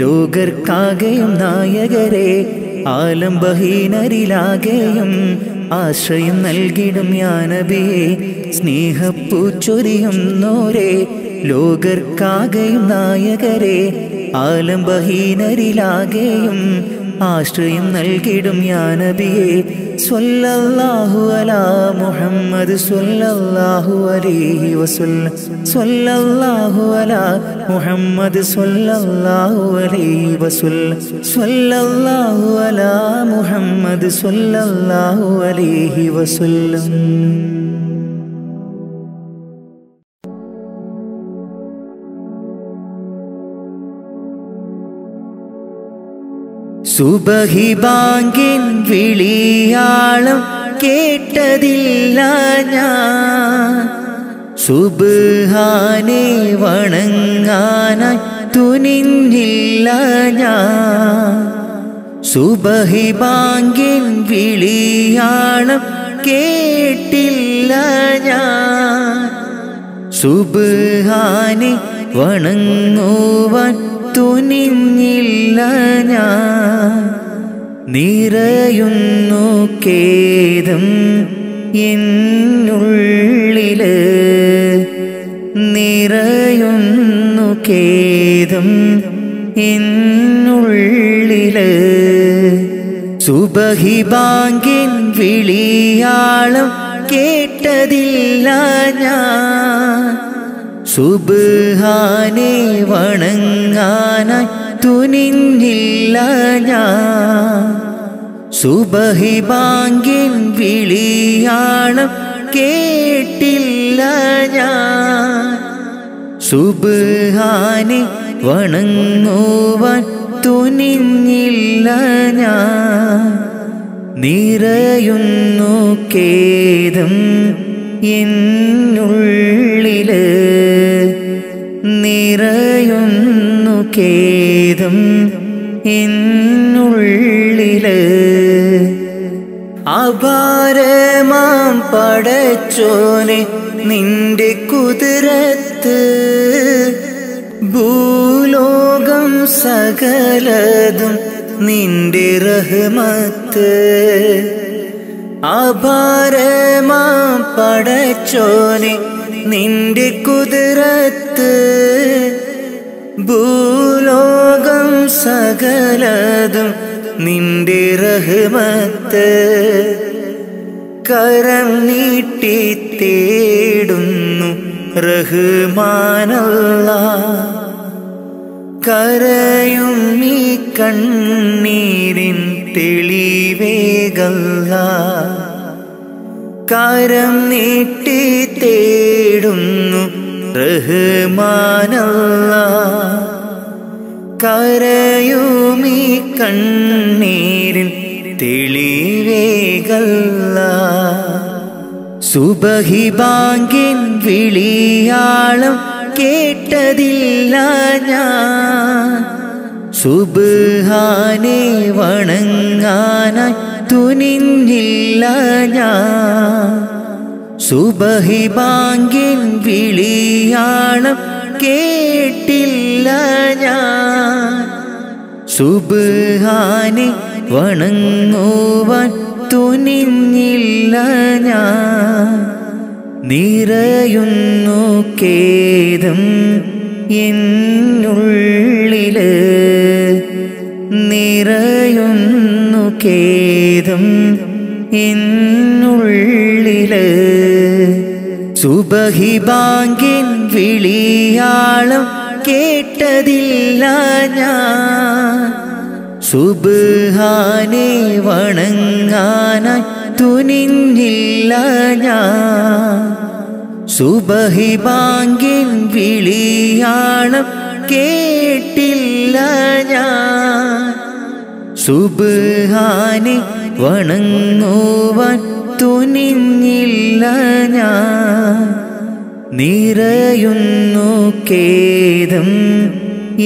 ലോകർക്കാകെയും നായകരെ ആലം ബഹീനരിലാകെയും ആശ്രയം നൽകിടും യാനബിയെ സ്നേഹപ്പൂച്ചൊരിയുന്നോരേ ലോകർക്കാകെയും നായകരെ ആലംബഹീനരിലാകെയും ആശ്രയം നൽകിടും യാനബിയെ. സ്വല്ലല്ലാഹു അലാ മുഹമ്മദ് സ്വല്ലല്ലാഹു അലൈഹി വസല്ലം. സ്വല്ലല്ലാഹു അലാ മുഹമ്മദ് സ്വല്ലല്ലാഹു അലൈഹി വസല്ലം. സ്വല്ലല്ലാഹു അലാ മുഹമ്മദ് സ്വല്ലല്ലാഹു അലൈഹി വസല്ലം. സുബഹി ബാങ്കിൻ വിളിയാളം കേട്ടതില്ല ഞാൻ. സുബാനെ വണങ്ങാനായി തുനിഞ്ഞില്ല ഞാൻ. സുബഹി ബാങ്കിൻ വിളിയാളം കേട്ടില്ല ഞാൻ. സുബാനെ വണങ്ങുവാൻ തുനിഞ്ഞില്ല ഞാൻ. നിറയുന്നു കേദം എന്നുള്ളിൽ. നിറയുന്നു കേദം എന്നുള്ളിൽ. സുബഹി ബാങ്കിൻ വിളിയാളം കേട്ടതില്ല ഞാൻ. സുബാനെ വണങ്ങാനായി തുനിഞ്ഞില്ല ഞാൻ. സുബഹി ബാങ്കിൻ വിളിയാളം കേട്ടില്ല ഞാൻ. സുബാനെ വണങ്ങുവാൻ തുനിഞ്ഞില്ല ഞാൻ. നിറയുന്നു കേതം എന്നുള്ളിൽ നിറയുന്നു കേതും എന്നുള്ളിൽ അപാരമാം പടച്ചോനെ നിന്റെ കുതിരത്ത് ഭൂലോകം സകലതും നിന്റെ റഹ്മത്ത്. അപാരമാം പടച്ചോനെ നിന്റെ കുതിരത്ത് ഭൂലോകം സകലതും നിന്റെ റഹ്മത്ത് കരം നീട്ടി തേടുന്നു റഹ്മാനല്ല കരയും നീ കണ്ണീരിൻ തെളിവേകല്ല. കരം നീട്ടി തേടുന്നു റഹ്മാനല്ല കരയുമീ കണ്ണീരിൽ തെളിവേകല്ല സുബഹി ബാങ്കിൻ വിളിയാളം കേട്ടതില്ല ഞാൻ. സുബാനെ വണങ്ങാനായി തുനിഞ്ഞില്ല ഞാൻ. സുബഹി ബാങ്കിൻ വിളിയാളം കേട്ടില്ല ഞാൻ. സുബാനെ വണങ്ങുവാൻ തുനിഞ്ഞില്ല ഞാൻ. നിറയുന്നു കേദം എന്നുള്ളിൽ. നിറയുന്നു കേദം എന്നുള്ളിൽ. സുബഹി ബാങ്കിൻ വിളിയാളം കേട്ടതില്ല ഞാൻ. സുബാനെ വണങ്ങാനായി തുനിഞ്ഞില്ല ഞാൻ. സുബഹിബാങ്കിൻ വിളിയാളം കേട്ടില്ല ഞാൻ. സുബാനെ വണങ്ങുവാൻ തുനിഞ്ഞില്ല ഞാൻ. നിറയുന്നു കേദം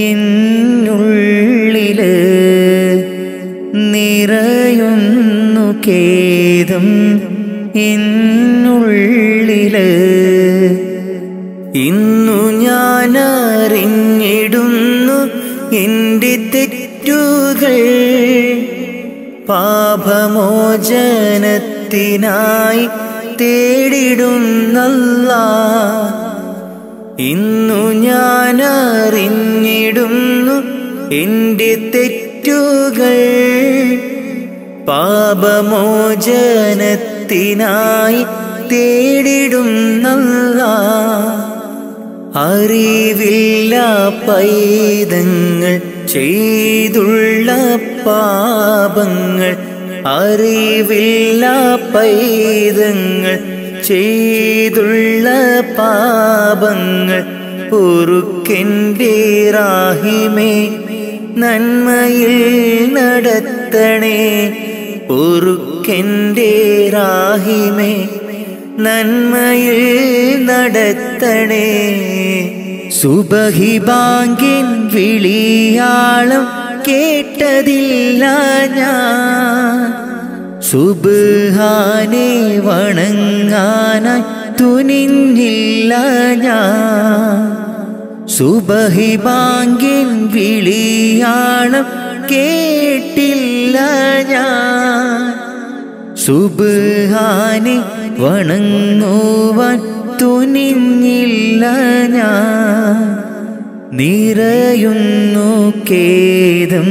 എന്നുള്ളിൽ നിറയുന്നു കേദം എന്നുള്ളിൽ പാപമോചനത്തിനായി തേടിടുന്നല്ല ഇന്നു ഞാൻ അറിഞ്ഞിടുന്നു എന്റെ തെറ്റുകൾ. പാപമോചനത്തിനായി തേടിടുന്നല്ല അറിവില്ല പൈതങ്ങൾ ചെയ്തുള്ള പാപങ്ങൾ അറിവില്ല പൈതങ്ങൾ ചെയ്തുള്ള പാപങ്ങൾ പൊറുക്കിന്റെ റാഹിമേ നന്മയിൽ നടത്തണേ പൊറുക്കിന്റെ റാഹിമേ നന്മയിൽ നടത്തണേ. സുബഹിബാങ്കിൻ വിളിയാളം കേട്ടതില്ല ഞാൻ. സുബാനെ വണങ്ങാനായി തുനിഞ്ഞില്ല ഞാൻ. സുബഹി ബാങ്കിൻ വിളിയാളം കേട്ടില്ല ഞാൻ. സുബാനെ വണങ്ങുവാൻ തുനിഞ്ഞില്ല ഞാൻ. നിറയുന്നു കേദം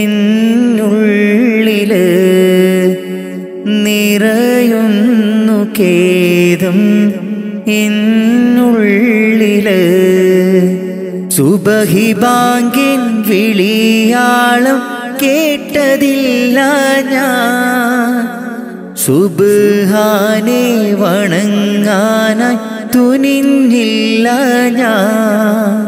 എന്നുള്ളിൽ നിറയുന്നു കേദം എന്നുള്ളിൽ സുബഹി ബാങ്കിൻ വിളിയാളം കേട്ടതില്ല ഞാൻ. സുബാനെ വണങ്ങാനായി തുനിഞ്ഞില്ല ഞാൻ.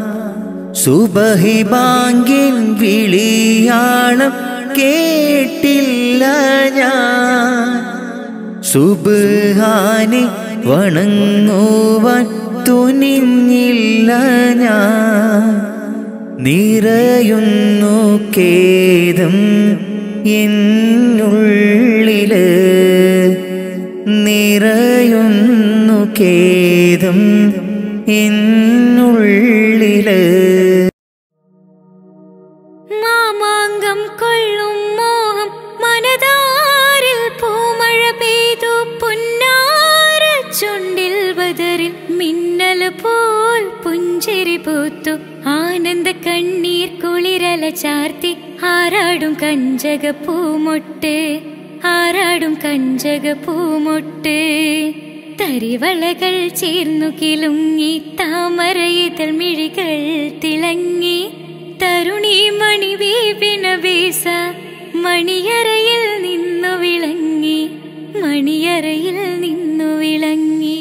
സുബഹി ബാങ്കിൻ വിളിയാളം കേട്ടില്ല ഞാൻ. സുബാനെ വണങ്ങുവാൻ തുനിഞ്ഞില്ല ഞാൻ. നിറയുന്നു കേദം എന്നുള്ളിൽ നിറയുന്നു കേദം എന്നുള്ളിൽ മാമാങ്കം കൊള്ളും മോഹം മനതാരിൽ പൂമഴ പെയ്തു പുന്നാര ചുണ്ടിൽ ബദറിൽ പൂത്തു ആനന്ദ കണ്ണീർ കുളിരല ചാർത്തി ആരാടും കഞ്ചക പൂമൊട്ട് ആരാടും കഞ്ചക പൂമൊട്ട് തരിവളകൾ ചേർന്നു കിലുങ്ങി താമരയിതൾ മിഴികൾ തിളങ്ങി തരുണി മണി വീപിന വീസ മണിയറയിൽ നിന്നു വിളങ്ങി മണിയറയിൽ നിന്നു വിളങ്ങി.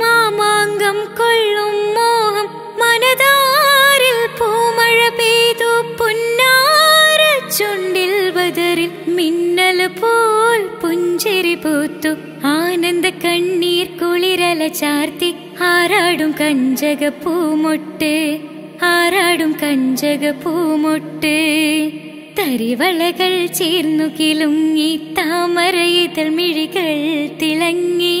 മാമാങ്കം കൊള്ളും മോഹം മനതാരിൽ പൂമഴ പെയ്തു പുന്നാര ചുണ്ടിൽ ബദറിൽ മിന്നൽ പോൽ പുഞ്ചിരി പൂത്തു. ആനന്ദ കണ്ണീർ കുളിരല ചാർത്തി ആരാടും കഞ്ചക പൂമൊട്ട് ആരാടും കഞ്ചക പൂമൊട്ട് തരിവളകൾ ചേർന്നു കിലുങ്ങി താമരയിതൾ മിഴികൾ തിളങ്ങി.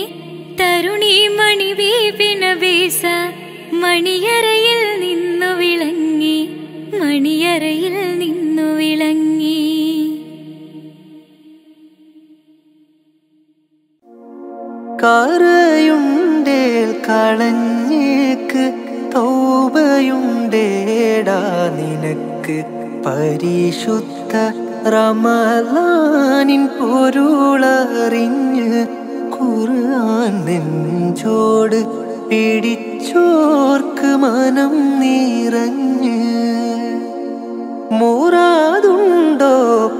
തരുണി മണി വീപിന വീസ മണിയറയിൽ നിന്നു വിളങ്ങി മണിയറയിൽ നിന്നു വിളങ്ങി. കരയുണ്ടേൽ കളഞ്ഞേക്ക് തൗബയുണ്ടേടാ നിനക്ക്. പരിശുദ്ധ റമലാനിൻ പൊരുളറിഞ്ഞ് ഖുർആൻ നെഞ്ചോട് പിടിച്ചോർക്ക് മനം നിറഞ്ഞ്. മുറാതുണ്ടോ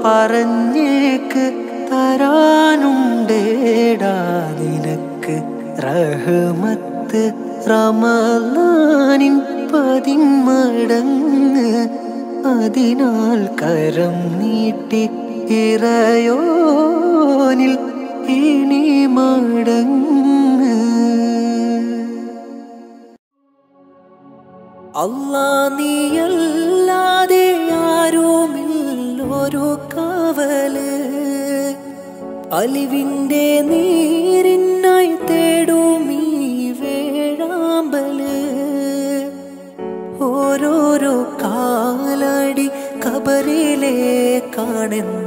പറഞ്ഞേക്ക് തരാനുണ്ടേടാ നിനക്ക് റഹമത്ത് റമലാനിൻ പതിമടങ്ങ് അതിനാൽ കരം നീട്ടി ഇറയോനിൽ ഇനി മടങ്ങ്. അല്ലാ നീയല്ലാതെ ആരുമില്ലൊരു കാവൽ. അലിവിന്റെ നീരിനായി തേടൂ ഈ വേഴാമ്പൽ. ഓരോരോ കാലടി കബറിലേ കാണുന്നോർക്കാതെ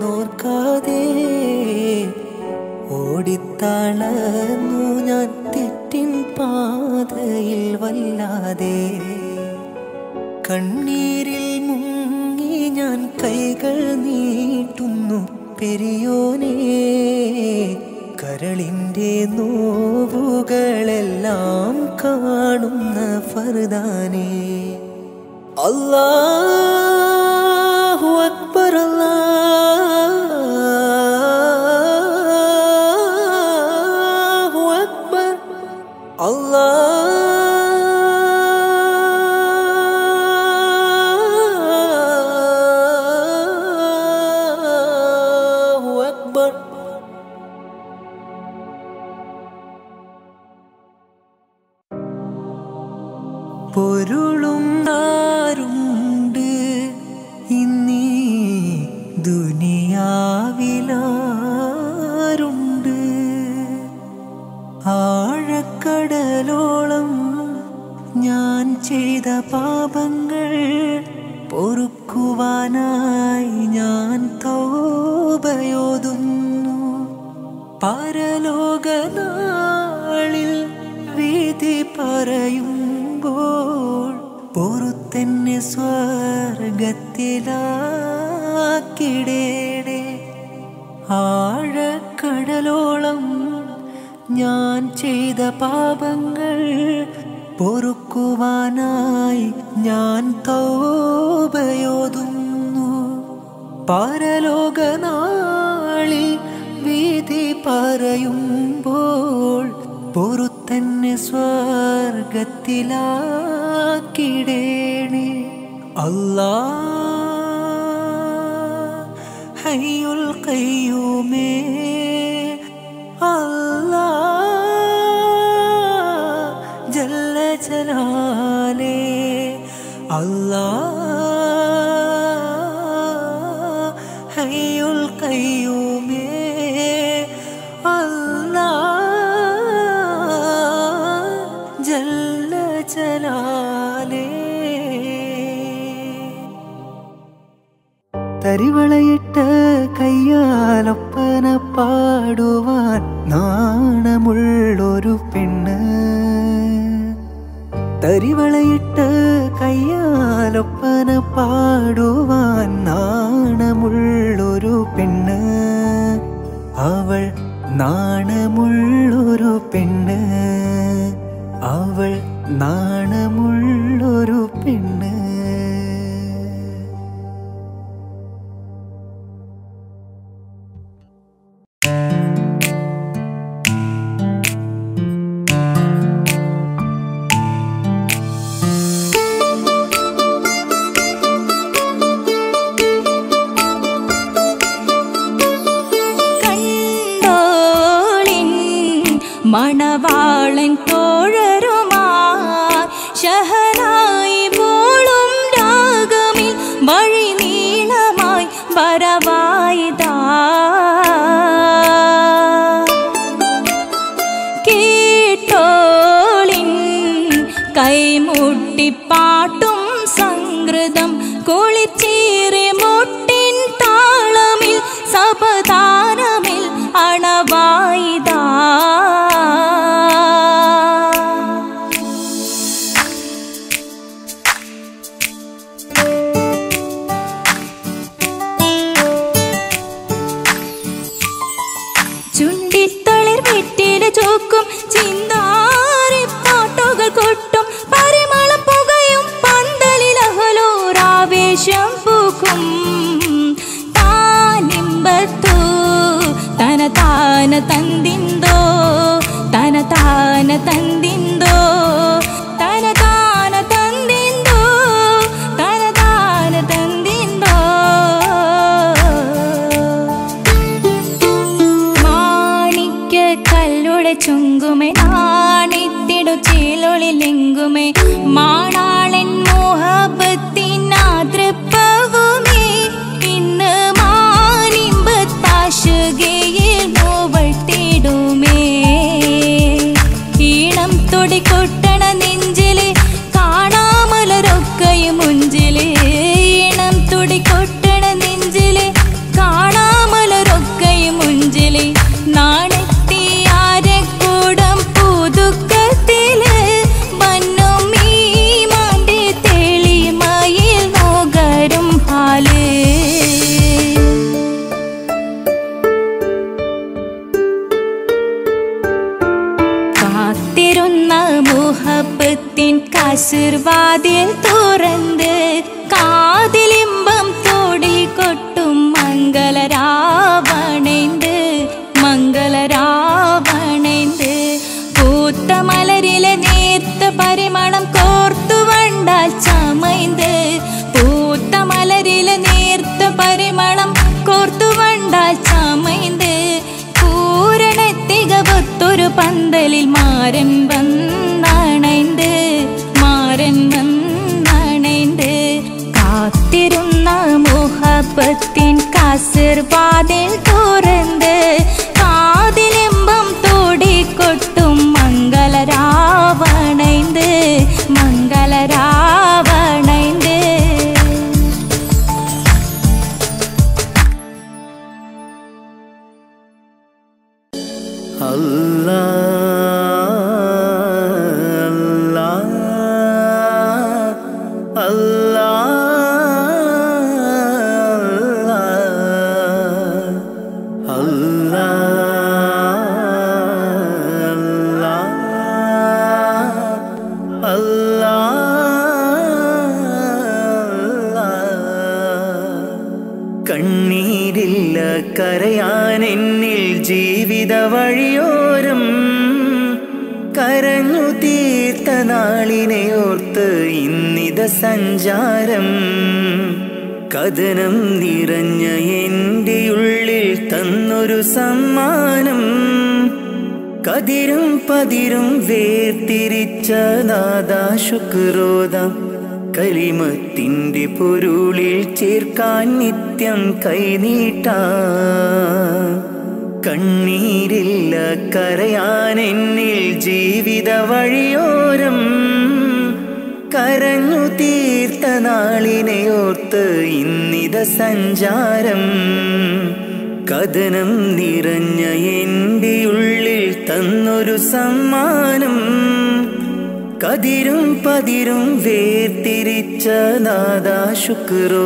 तक रो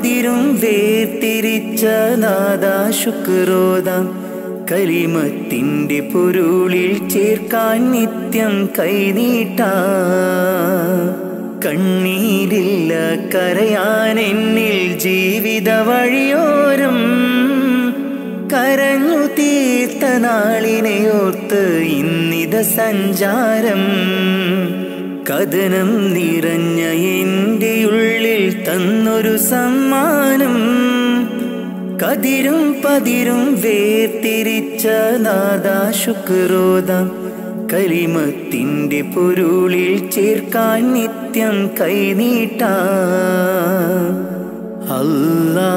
കതിരും വേർതിരിച്ച നാദാ ശുക്രോദാം. കലിമത്തിന്റെ പൊരുളിൽ ചേർക്കാൻ നിത്യം കൈനീട്ട കണ്ണീരില്ല കരയാൻ എന്നിൽ ജീവിത വഴിയോരം കരഞ്ഞു തീർത്ത നാളിനെയോർത്ത് ഇന്നിത സഞ്ചാരം. കഥനം നീ തന്നൊരു സമ്മാനം. കതിരും പതിരും വേർതിരിച്ച നാദാ ശുക്രോദാം. കലിമത്തിന്റെ പൊരുളിൽ ചേർക്കാൻ നിത്യം കൈനീട്ട അല്ലാ.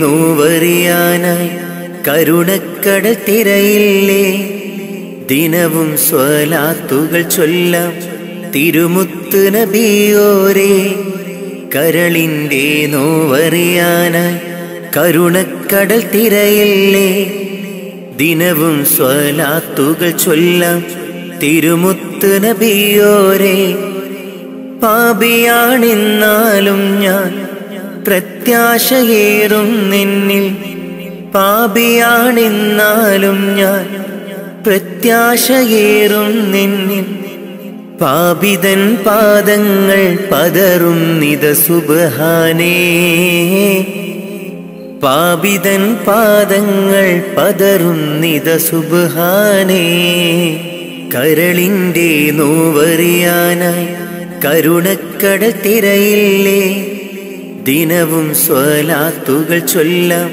നോവറിയാനായി കരുണക്കട തിരയില്ലേ? ദിനവും സ്വലാത്തുകൾ ചൊല്ലാം തിരുമുത്ത് നബിയോരേ. കരളിന്റെ നോവറിയാനായി കരുണക്കടൽ തിരയില്ലേ? ദിനവും സ്വലാത്തുകൾ ചൊല്ലാം തിരുമുത്ത് നബിയോരേ. പാപിയാണെന്നാലും ഞാൻ പ്രത്യാശയേറും നിന്നിൽ. പാപിയാണെന്നാലും ഞാൻ പ്രത്യാശയേറും നിന്നിൽ. പാപിതൻ പാദങ്ങൾ പതറും നിത സുബഹാനേ. പാപിതൻ പാദങ്ങൾ പതറും നിത സുബഹാനേ. കരളിന്റെ നോവറിയാനായി കരുണക്കട തിരയില്ലേ. ദിനവും സ്വലാത്തുകൾ ചൊല്ലാം.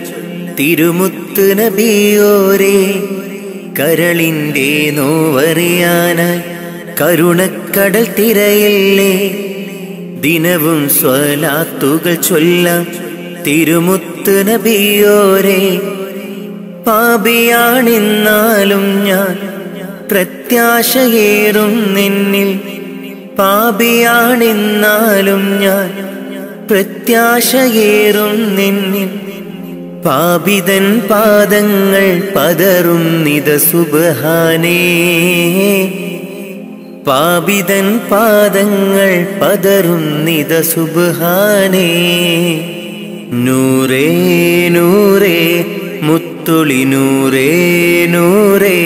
തിരുമുത്ത് നബിയോരേ കരളിന്റെ നോവറിയാനായി കരുണക്കടൽ തിരയില്ലേ. ദിനവും സ്വലാത്തുകൾ ചൊല്ലാം. തിരുമുത്ത് നബിയോരേ പാപിയാണെന്നാലും ഞാൻ പ്രത്യാശയേറും നിന്നിൽ. പാപിയാണെന്നാലും ഞാൻ പ്രത്യാശയേറും നിന്നിൽ പാപിതൻ പാദങ്ങൾ പതറും നിത സുബഹാനേ. പാപിതൻ പാദങ്ങൾ പതറും നിത സുബഹാനേ. നൂറേ നൂറേ മുത്തുളി നൂറേ നൂറേ.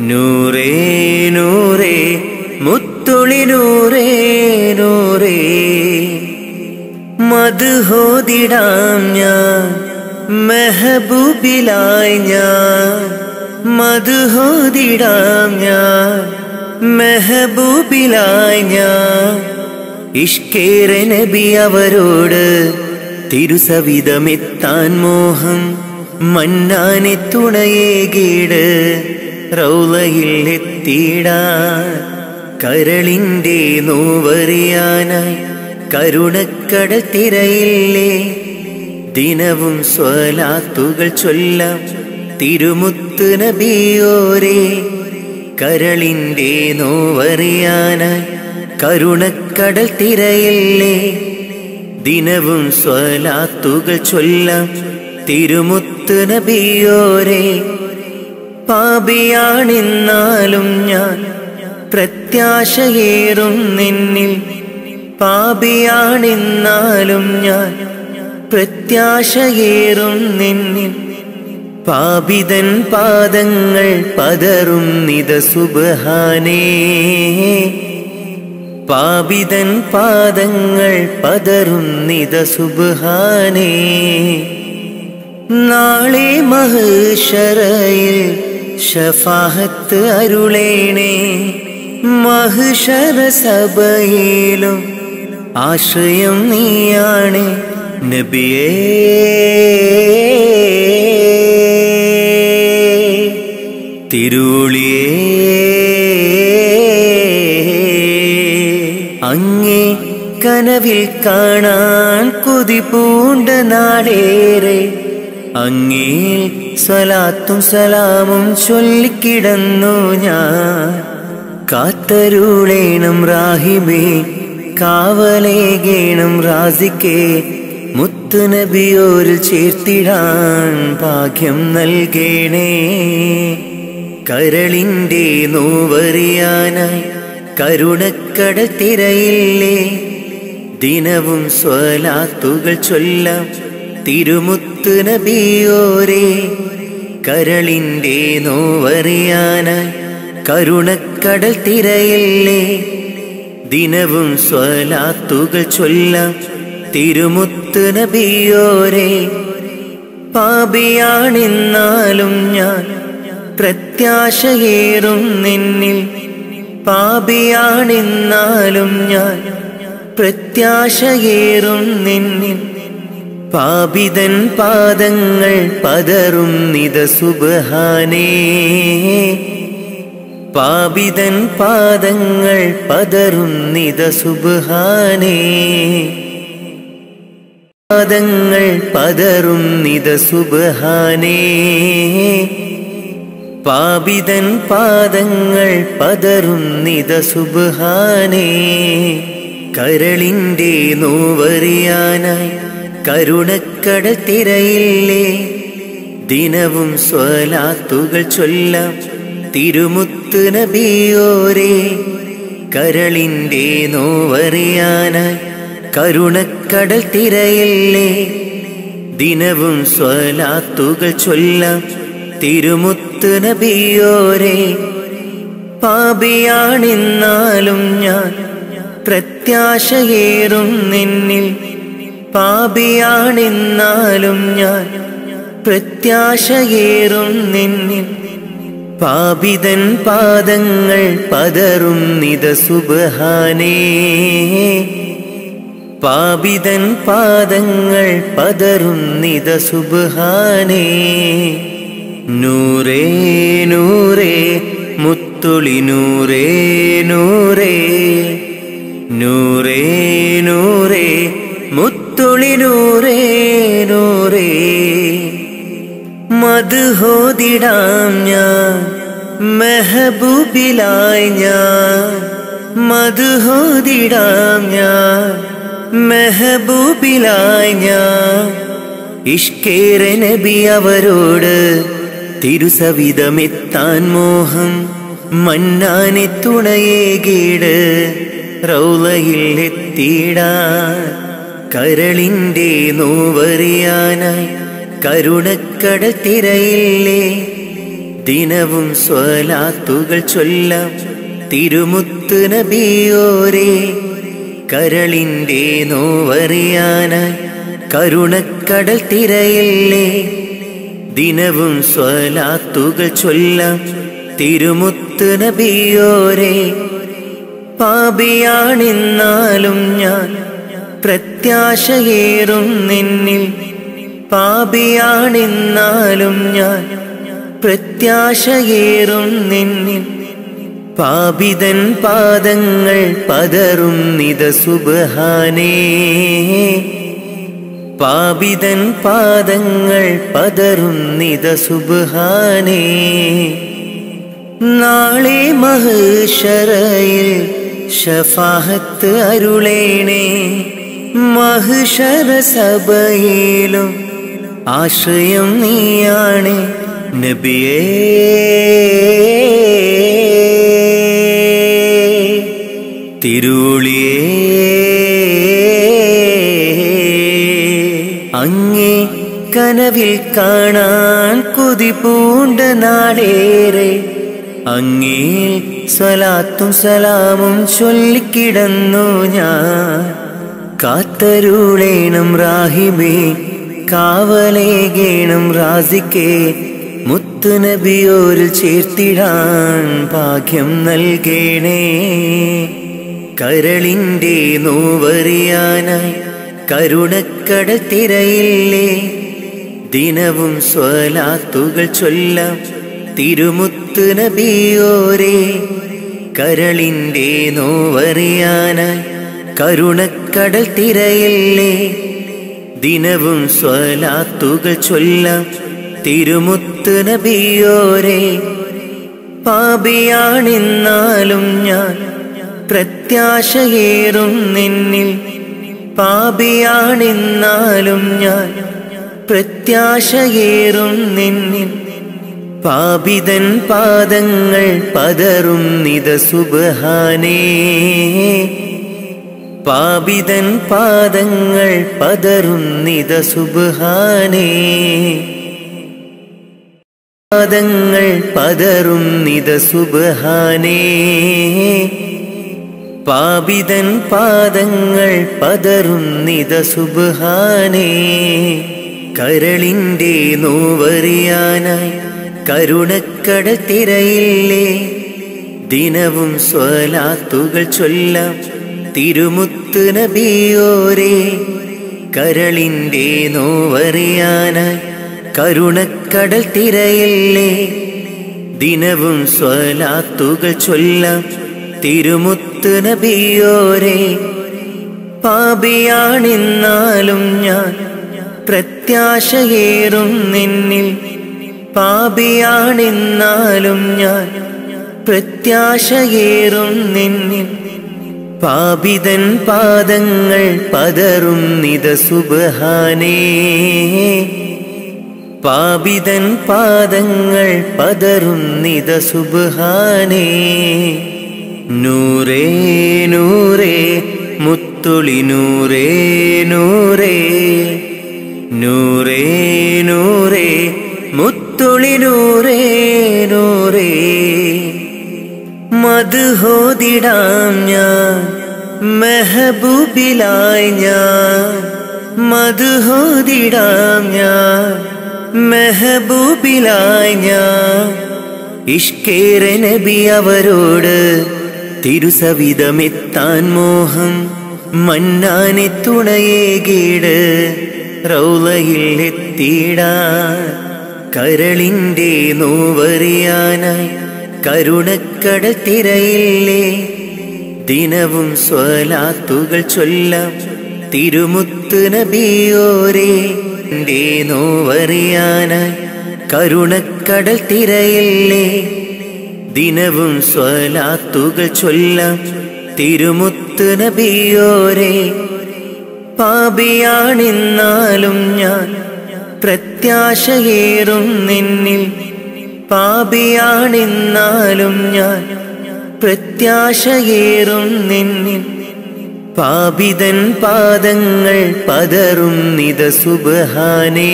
നൂറേ നൂറേ മുത്തുളി നൂറേ നൂറേ. മധുഹോദിടാം ഞാൻ. മെഹബൂബിലായി ഞാൻ. മധുഹോദിടാം ഞാൻ. മെഹബൂബിലായി ഇഷ്കേറെ നബി അവരോട് തിരുസവിധമെത്താൻ മോഹം മന്നാനെ തുണയേകീട് റൗലയിൽ എത്തിയിടാൻ കരളിന്റെ നോവറിയാനായി കരുണക്കടൽ തിരയില്ലേ? ദിനവും സ്വലാത്തുകൾ ചൊല്ലാം തിരുമുത്ത് നബിയോരേ. കരളിന്റെ നോവറിയാനായി കരുണക്കടൽ തിരയില്ലേ? ദിനവും സ്വലാത്തുകൾ ചൊല്ലാം തിരുമുത്ത് നബിയോരേ. പാപിയാണെന്നാലും ഞാൻ പ്രത്യാശയേറും നിന്നിൽ പാപിയാണെന്നാലും ഞാൻ പ്രത്യാശയേറും നിന്നിൽ. പാപിതൻ പാദങ്ങൾ പതറും നിത സുബഹാനേ. പാപിതൻ പാദങ്ങൾ പതറും നിത സുബഹാനേ. നാളെ മഹേശ്വരയിൽ ഷഫാഹത്ത് അരുളേണേ. മഹിഷര സഭയിലും ആശ്രയം നീയാണ് നബിയേ. തിരുളിയേ അങ്ങേ കനവിൽ കാണാൻ കുതി പൂണ്ട നാടേറെ അങ്ങേ സ്വലാത്തും സലാമും ചൊല്ലിക്കിടന്നു ഞാൻ. കാത്തരുളേണം റാഹിബേ കാവലേകേണം റാസിക്കേ മുത്തുനബിയോരിൽ ചേർത്തിടാൻ ഭാഗ്യം നൽകേണേ. കരളിന്റെ നോവറിയാനായി കരുണക്കട തിരയില്ലേ. ദിനവും സ്വലാത്തുകൾ ചൊല്ലാം തിരുമുത്തു നബിയോരേ. കരളിന്റെ നോവറിയാനായി കരുണക്കടൽ തിരയില്ലേ. ദിനവും സ്വലാത്തുകൾ ചൊല്ലാം. തിരുമുത്ത് നബിയോരെ പാപിയാണെന്നാലും ഞാൻ പ്രത്യാശയേറും നിന്നിൽ. പാപിയാണെന്നാലും ഞാൻ പ്രത്യാശയേറും നിന്നിൽ. പാപിതൻ പാദങ്ങൾ പതറും നിത സുബഹാനേ. പാപിതൻ പാദങ്ങൾ പതറുന്നിത സുബാനേ പാദങ്ങൾ പതറുന്നിത സുബാനേ പാപിതൻ പാദങ്ങൾ പതറുന്നിത സുബാനേ കരളിന്റെ നോവറിയാനായി കരുണക്കട തിരയില്ലേ. ദിനവും സ്വലാത്തുകൾ ചൊല്ലാം തിരുമുത്ത് നബിയോരേ കരളിന്റെ നോവറിയാനായി കരുണക്കടൽ തിരയില്ലേ ദിനവും സ്വലാത്തുകൾ ചൊല്ലാം തിരുമുത്ത് നബിയോരേ പാപിയാണെന്നാലും ഞാൻ പ്രത്യാശയേറും നിന്നിൽ പാപിയാണെന്നാലും ഞാൻ പ്രത്യാശയേറും നിന്നിൽ പാപിതൻ പാദങ്ങൾ പതറും നിത സുബഹാനേ. പാപിതൻ പാദങ്ങൾ പതറും നിത സുബഹാനേ. നൂറേ നൂറേ മുത്തുളി നൂറേ നൂറേ. നൂറേ നൂറേ മുത്തുളി നൂറേ നൂറേ. മധുഹോതിടാം ഞാൻ മെഹബൂബിലായി ഞാൻ മധുഹോതിടാം ഞാൻ മെഹബൂബിലായി ഞാൻ. ഇഷ്കേര നബി അവരോട് തിരുസവിധമെത്താൻ മോഹം മന്നാനെ തുണയേകീട് റൗലയിൽ എത്തിയിടാൻ കരളിന്റെ നോവറിയാനായി കരുണക്കട തിരയില്ലേ? ദിനവും സ്വലാത്തുകൾ ചൊല്ലാം തിരുമുത്ത് നബിയോരേ. കരളിന്റെ നോവറിയാനായി കരുണക്കടൽ തിരയില്ലേ? ദിനവും സ്വലാത്തുകൾ ചൊല്ലാം തിരുമുത്ത് നബിയോരേ. പാപിയാണെന്നാലും ഞാൻ പ്രത്യാശയേറും നിന്നിൽ പാപിയാണെന്നാലും ഞാൻ പ്രത്യാശയേറും നിന്നിൽ. പാപിതൻ പാദങ്ങൾ പതറും നിത സുബഹാനേ. പാപിതൻ പാദങ്ങൾ പതറും നിത സുബഹാനേ. നാളെ മഹേശ്വരയിൽ ഷഫാഹത്ത് അരുളേണേ. മഹിഷര സഭയിലും ആശ്രയം നീയാണ് നബിയേ. തിരുളിയേ അങ്ങേ കനവിൽ കാണാൻ കൊതി പൂണ്ട നാടേറെ അങ്ങേ സ്വലാത്തും സലാമും ചൊല്ലിക്കിടന്നു ഞാൻ. കാത്തരുളേണം റാഹിമേ കാവലേകേണം റാസിക്കേ മുത്തുനബിയോരിൽ ചേർത്തിടാൻ ഭാഗ്യം നൽകേണേ. കരളിന്റെ നോവറിയാനായി കരുണക്കട തിരയില്ലേ. ദിനവും സ്വലാത്തുകൾ ചൊല്ലാം തിരുമുത്തു നബിയോരേ. കരളിന്റെ നോവറിയാനായി കരുണക്കടൽ തിരയില്ലേ. ദിനവും സ്വലാത്തുകൾ ചൊല്ലാം. തിരുമുത്ത് നബിയോരെ പാപിയാണെന്നാലും ഞാൻ പ്രത്യാശയേറും നിന്നിൽ. പാപിയാണെന്നാലും ഞാൻ പ്രത്യാശയേറും നിന്നിൽ. പാപിതൻ പാദങ്ങൾ പതറും നിത സുബഹാനേ. പാപിതൻ പാദങ്ങൾ പതറുന്നിത സുബാനേ പാദങ്ങൾ പതറുന്നിത നിത സുബഹാനേ. പാപിതൻ പാദങ്ങൾ പതറുന്നിത നിത സുബഹാനേ. കരളിന്റെ നോവറിയാനായി കരുണക്കട തിരയില്ലേ. ദിനവും സ്വലാത്തുകൾ ചൊല്ലാം തിരുമുത്ത് നബിയോരേ കരളിന്റെ നോവറിയാനായി കരുണക്കടൽ തിരയില്ലേ? ദിനവും സ്വലാത്തുകൾ ചൊല്ലാം തിരുമുത്ത് നബിയോരേ പാപിയാണെന്നാലും ഞാൻ പ്രത്യാശയേറും നിന്നിൽ. പാപിയാണെന്നാലും ഞാൻ പ്രത്യാശയേറും നിന്നിൽ. പാപിതൻ പാദങ്ങൾ പതറും നിത സുബഹാനേ. പാപിതൻ പാദങ്ങൾ പതറും നിത സുബഹാനേ. നൂറേ നൂറേ മുത്തുളി നൂറേ നൂറേ. നൂറേ നൂറേ മുത്തുളി നൂറേ നൂറേ. മധുഹോതിടാം ഞാൻ. മെഹബൂബിലായി ഞാൻ. മധുഹോദിടാം ഞാൻ. മെഹബൂബിലായി ഞാൻ. ഇഷ്കേര നബി അവരോട് തിരുസവിധമെത്താൻ മോഹം മന്നാനെ തുണയേകീട് റൗലയിൽ എത്തിയിടാൻ കരളിന്റെ നോവറിയാനായി കരുണക്കട തിരയില്ലേ? ദിനവും സ്വലാത്തുകൾ ചൊല്ലാം തിരുമുത്ത് നബിയോരേ നോവറിയാന നോവറിയാനായി കരുണക്കടൽ തിരയില്ലേ? ദിനവും സ്വലാത്തുകൾ ചൊല്ലാം തിരുമുത്ത് നബിയോരേ പാപിയാണിന്നാലും ഞാൻ പ്രത്യാശയേറും നിന്നിൽ പാപിയാണെന്നാലും ഞാൻ പ്രത്യാശയേറും നിന്നിൽ പാപിതൻ പാദങ്ങൾ പതറും നിത സുബഹാനേ.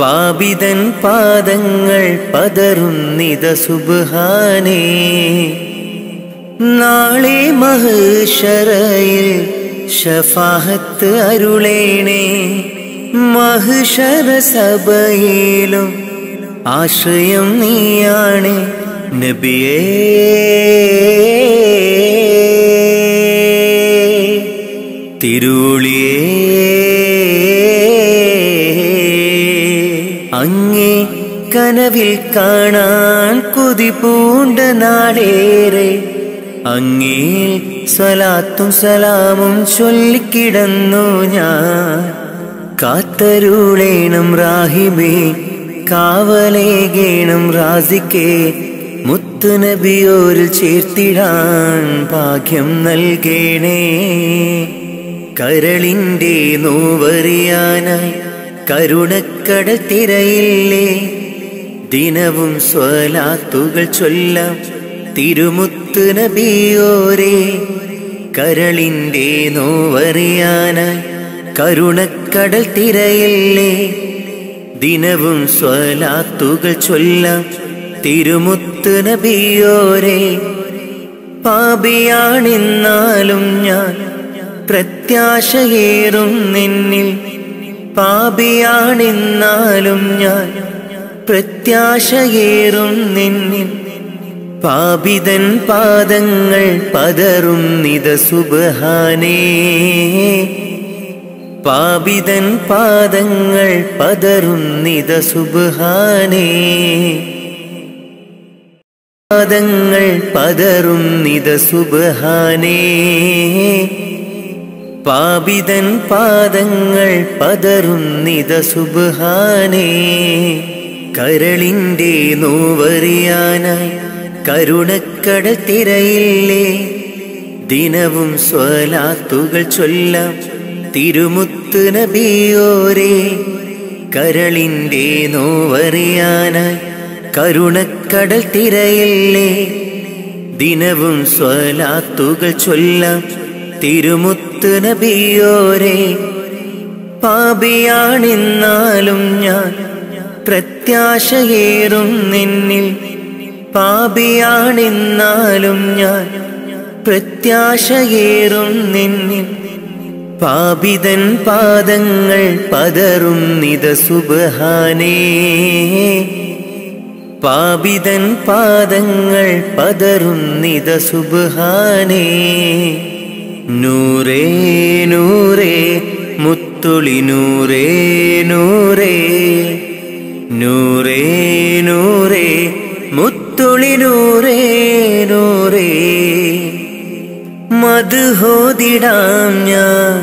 പാപിതൻ പാദങ്ങൾ പതറും നിത സുബഹാനേ. നാളെ മഹേശ്വരയിൽ ഷഫാഹത്ത് അരുളേണേ. മഹിഷര സഭയിലും ആശ്രയം നീയാണ് നബിയേ. തിരുളിയേ അങ്ങേ കനവിൽ കാണാൻ കുതി പൂണ്ട നാടേറെ അങ്ങേ സ്വലാത്തും സലാമും ചൊല്ലിക്കിടന്നു ഞാൻ. കാത്തരുളേണം റാഹിബേ കാവലേകേണം റാസിക്കേ മുത്തുനബിയോരിൽ ചേർത്തിടാൻ ഭാഗ്യം നൽകേണേ. കരളിന്റെ നോവറിയാനായി കരുണക്കട തിരയില്ലേ. ദിനവും സ്വലാത്തുകൾ ചൊല്ലാം തിരുമുത്തു നബിയോരേ. കരളിന്റെ നോവറിയാനായി കരുണക്കടൽ തിരയില്ലേ. ദിനവും സ്വലാത്തുകൾ ചൊല്ലാം. തിരുമുത്ത് നബിയോരെ പാപിയാണെന്നാലും ഞാൻ പ്രത്യാശയേറും നിന്നിൽ. പാപിയാണെന്നാലും ഞാൻ പ്രത്യാശയേറും നിന്നിൽ. പാപിതൻ പാദങ്ങൾ പതറും നിത സുബഹാനേ. പാപിതൻ പാദങ്ങൾ പതറുന്നിത സുബാനേ പാദങ്ങൾ പതറുന്നിത സുബാനേ പാപിതൻ പാദങ്ങൾ പതറുന്നിത സുബാനേ കരളിന്റെ നോവറിയാനായി കരുണക്കട തിരയില്ലേ. ദിനവും സ്വലാത്തുകൾ ചൊല്ലാം തിരുമുത്ത് നബിയോരേ കരളിന്റെ നോവറിയാനായി കരുണക്കടൽ തിരയില്ലേ. ദിനവും സ്വലാത്തുകൾ ചൊല്ലാം തിരുമുത്ത് നബിയോരേ പാപിയാണെന്നാലും ഞാൻ പ്രത്യാശയേറും നിന്നിൽ. പാപിയാണെന്നാലും ഞാൻ പ്രത്യാശയേറും നിന്നിൽ. പാപിതൻ പാദങ്ങൾ പതറും നിത സുബഹാനേ. പാപിതൻ പാദങ്ങൾ പതറും നിത സുബഹാനേ. നൂറേ നൂറേ മുത്തുളി നൂറേ നൂറേ. നൂറേ നൂറേ മുത്തുളി നൂറേ നൂറേ. മധുഹോദിടാം ഞാൻ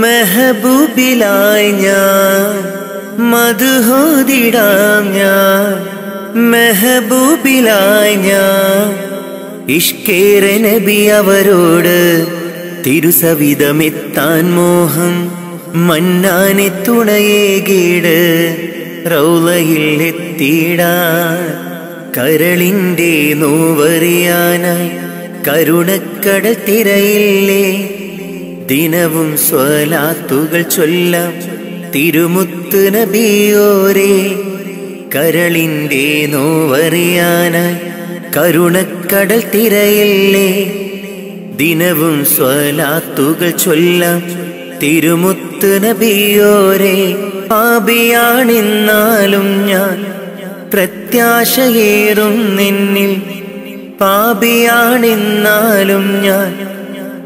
മെഹബൂബിലായി ഞാൻ. മധുഹോദിടാം ഞാൻ മെഹബൂബിലായി ഞാൻ. ഇഷ്കേര നബി അവരോട് തിരുസവിധമെത്താൻ മോഹം മന്നാനെ തുണയേകീട് റൗലയിൽ എത്തിയിടാൻ കരളിന്റെ നോവറിയാനായി കരുണക്കടൽ തിരയില്ലേ? ദിനവും സ്വലാത്തുകൾ ചൊല്ലാം തിരുമുത്ത് നബിയോരേ. കരളിന്റെ നോവറിയാനായി കരുണക്കടൽ തിരയില്ലേ? ദിനവും സ്വലാത്തുകൾ ചൊല്ലാം തിരുമുത്ത് നബിയോരേ. പാപിയാണെന്നാലും ഞാൻ പ്രത്യാശയേറും നിന്നിൽ പാപിയാണെന്നാലും ഞാൻ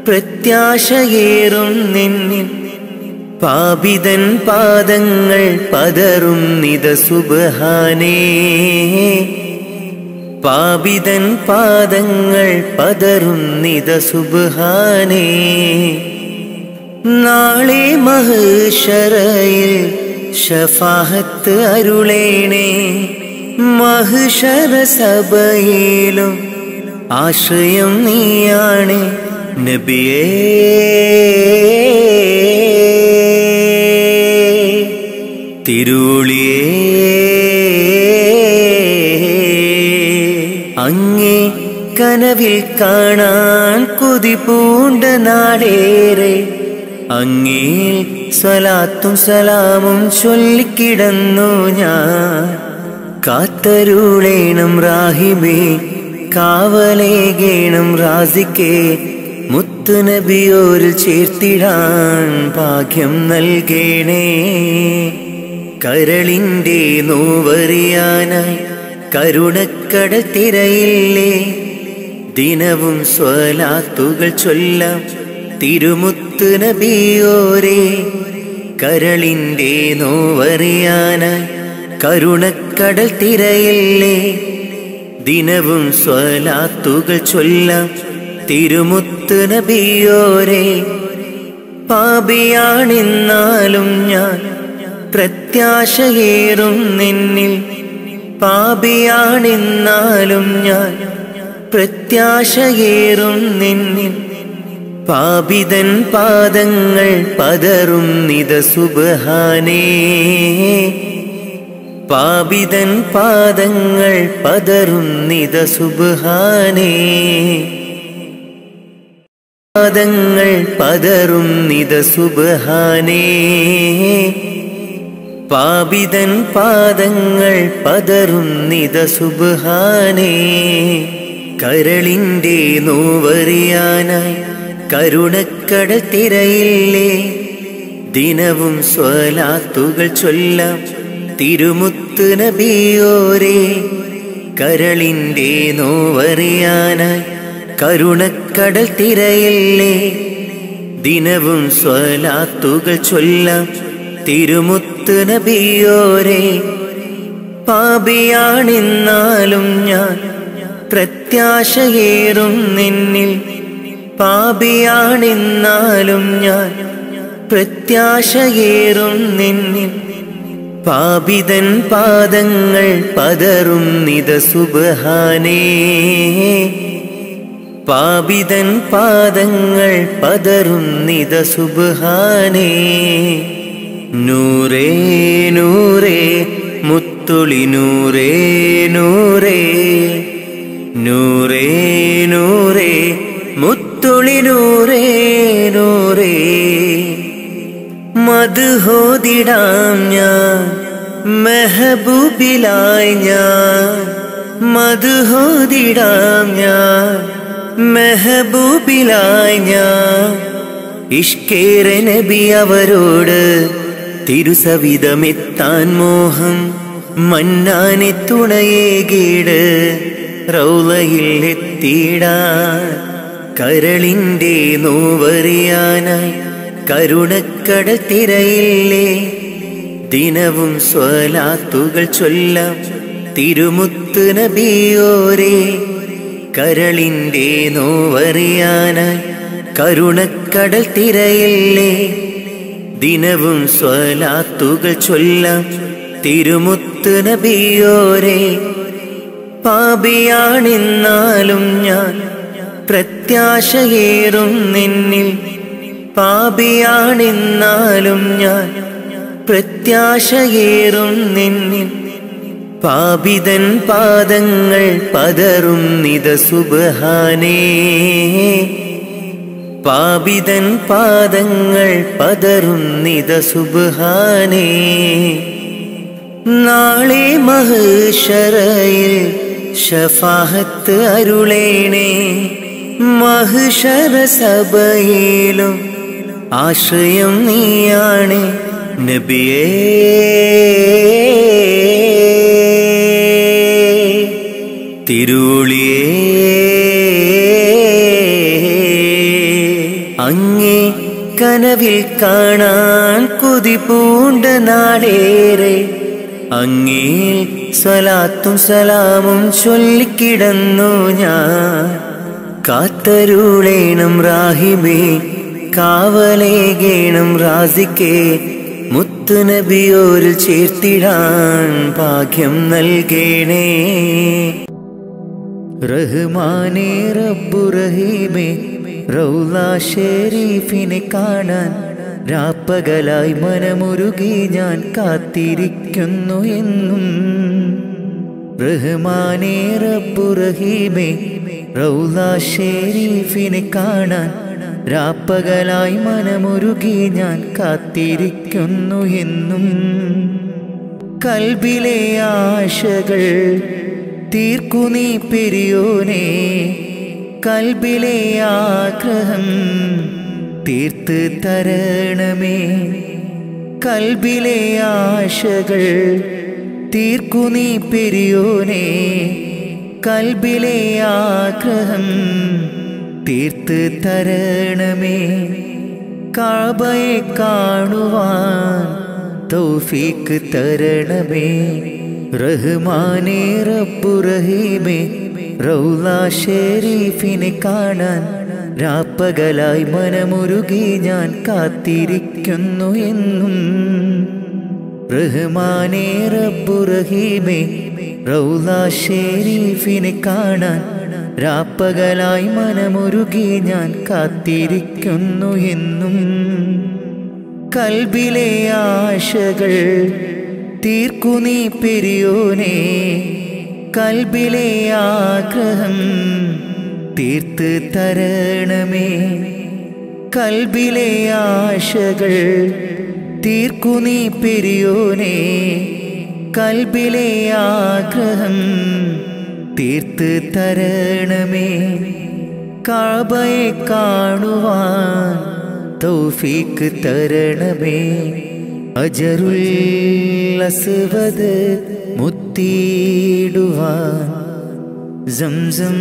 പ്രത്യാശയേറും നിന്നിൽ. പാപിതൻ പാദങ്ങൾ പതറും നിത സുബഹാനേ. പാപിതൻ പാദങ്ങൾ പതറും നിത സുബഹാനേ. നാളെ മഹേശ്വരയിൽ ഷഫാഹത്ത് അരുളേണേ. മഹിഷര സഭയിലും ആശ്രയം നീയാണ് നബിയേ. തിരുളിയേ അങ്ങേ കനവിൽ കാണാൻ കൊതി പൂണ്ട നാടേറെ. അങ്ങേ സ്വലാത്തും സലാമും ചൊല്ലിക്കിടന്നു ഞാൻ. കാത്തരുളേണം റാഹിബേ കാവലേകേണം റാസിക്കേ മുത്തുനബിയോരിൽ ചേർത്തിടാൻ ഭാഗ്യം നൽകേണേ. കരളിന്റെ നോവറിയാനായി കരുണക്കട തിരയില്ലേ. ദിനവും സ്വലാത്തുകൾ ചൊല്ലാം തിരുമുത്തു നബിയോരേ. കരളിന്റെ നോവറിയാനായി കരുണക്കടൽ തിരയില്ലേ. ദിനവും സ്വലാത്തുകൾ ചൊല്ലാം. തിരുമുത്ത് നബിയോരെ പാപിയാണെന്നാലും ഞാൻ പ്രത്യാശയേറും നിന്നിൽ. പാപിയാണെന്നാലും ഞാൻ പ്രത്യാശയേറും നിന്നിൽ. പാപിതൻ പാദങ്ങൾ പതറും നിത സുബഹാനേ. പാപിതൻ പാദങ്ങൾ പതറുന്നിത സുബാനേ പാദങ്ങൾ പതറുന്നിത നിത സുബഹാനേ. പാപിതൻ പാദങ്ങൾ പതറുന്നിത നിത സുബഹാനേ. കരളിന്റെ നോവറിയാനായി കരുണക്കട തിരയില്ലേ. ദിനവും സ്വലാത്തുകൾ ചൊല്ലാം തിരുമുത്ത് നബിയോരേ കരളിന്റെ നോവറിയാനായി കരുണക്കടൽ തിരയില്ലേ ദിനവും സ്വലാത്തുകൾ ചൊല്ലാം തിരുമുത്ത് നബിയോരേ. പാപിയാണെന്നാലും ഞാൻ പ്രത്യാശയേറും നിന്നിൽ പാപിയാണെന്നാലും ഞാൻ പ്രത്യാശയേറും നിന്നിൽ. പാപിതൻ പാദങ്ങൾ പതറും നിത സുബഹാനേ. പാപിതൻ പാദങ്ങൾ പതറും നിത സുബഹാനേ. നൂറേ നൂറേ മുത്തുളി നൂറേ നൂറേ. നൂറേ നൂറേ മുത്തുളി നൂറേ നൂറേ. മധുഹോദിടാം ഞാൻ. മെഹബൂബിലായി ഞാൻ. മധുഹോദിടാം ഞാൻ. മെഹബൂബിലായി ഞാൻ. ഇഷ്കേര നബി അവരോട് തിരുസവിധമെത്താൻ മോഹം മന്നാനെ തുണയേകീട് റൗലയിൽ എത്തിയിടാൻ കരളിന്റെ നോവറിയാനായി കരുണക്കട തിരയില്ലേ? ദിനവും സ്വലാത്തുകൾ ചൊല്ലാം തിരുമുത്ത് നബിയോരേ. കരളിന്റെ നോവറിയാനായി കരുണക്കടൽ തിരയില്ലേ? ദിനവും സ്വലാത്തുകൾ ചൊല്ലാം തിരുമുത്ത് നബിയോരേ. പാപിയാണെന്നാലും ഞാൻ പ്രത്യാശയേറും നിന്നിൽ പാപിയാണെന്നാലും ഞാൻ പ്രത്യാശയേറും നിന്നിൽ. പാപിതൻ പാദങ്ങൾ പതറും നിത സുബഹാനേ. പാപിതൻ പാദങ്ങൾ പതറും നിത സുബഹാനേ. നാളെ മഹേശ്വരയിൽ ഷഫാഹത്ത് അരുളേണേ. മഹിഷര സഭയിലും ആശ്രയം നീയാണ് നബിയേ. തിരുളിയേ അങ്ങേ കനവിൽ കാണാൻ കുതി പൂണ്ട നാടേറെ അങ്ങേ സ്വലാത്തും സലാമും ചൊല്ലിക്കിടന്നു ഞാൻ. കാത്തരുളേണം റാഹിമേ കാവലേകേണം റാസിക്കേ മുത്തുനബിയോരിൽ ചേർത്തിടാൻ ഭാഗ്യം നൽകേണേ. റഹ്മാനേ റബ്ബു റഹീമേ റൗല ഷെരീഫിനെ കാണാൻ രാപ്പകലായി മനമുരുകി ഞാൻ കാത്തിരിക്കുന്നു എന്നും. റഹ്മാനേ റബ്ബു റഹീമേ റൗല ഷെരീഫിനെ കാണാൻ രാപ്പകലായി മനമുരുകി ഞാൻ കാത്തിരിക്കുന്നു എന്നും. കൽബിലെ ആശകൾ തീർക്കു നീ പെരിയോനെ. കൽബിലെ ആഗ്രഹം തീർത്ത് തരണമേ. കൽബിലെ ആശകൾ തീർക്കു നീ പെരിയോനെ. കൽബിലെ ആഗ്രഹം തീർത്ത് തരണമേ. കാബയെ കാണുവാൻ തൗഫീക്ക് തരണമേ. റഹ്മാനേ റബ്ബു റഹീമേ റൗല ഷെരീഫിനെ കാണാൻ രാപ്പകലായി മനമുരുകി ഞാൻ കാത്തിരിക്കുന്നു എന്നും. റഹ്മാനേ റബ്ബു റഹീമേ റൗല ഷെരീഫിനെ കാണാൻ രാപ്പകലായി മനമുരുകി ഞാൻ കാത്തിരിക്കുന്നു എന്നും. കൽബിലെ ആശകൾ തീർക്കു നീ പെരിയോനെ. കൽബിലെ ആഗ്രഹം തീർത്ത് തരണമേ. കൽബിലെ ആശകൾ തീർക്കു നീ പെരിയോനെ. കൽബിലെ ആഗ്രഹം തീർത്ത് തരണമേ. കാബയെ കാണുവാൻ തൗഫീക്ക് തരണമേ. അജറുൽ അസ്വദ് മുത്തിയിടുവാൻ സംസം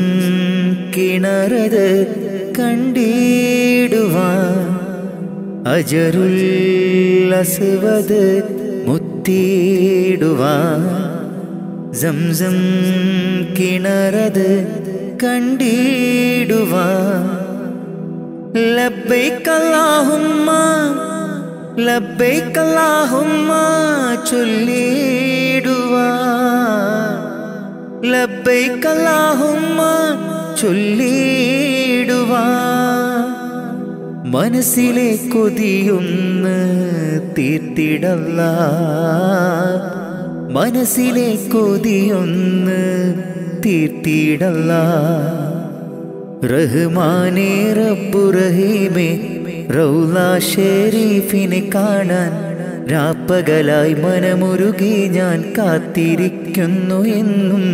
കിണറത് കണ്ടിടുവാൻ അജറുൽ അസ്വദ് മുത്തിയിടുവാൻ സംസം കിണറത് കണ്ടിടുവാൻ ലബ്ബൈക അല്ലാഹുമ്മ ലബ്ബൈക അല്ലാഹുമ്മ ചൊല്ലിടുവാ ലബ്ബൈക അല്ലാഹുമ്മ ചൊല്ലിടുവാ മനസ്സിലെ കൊതിയൊന്ന് തീർത്തിടല്ല മനസ്സിലെ കൊതിയൊന്ന് തീർത്തിടല്ല. റഹ്മാനേ റബ്ബു റഹീമേ റൗല ഷെരീഫിനെ കാണാൻ രാപ്പകലായി മനമുരുകി ഞാൻ കാത്തിരിക്കുന്നു എന്നും.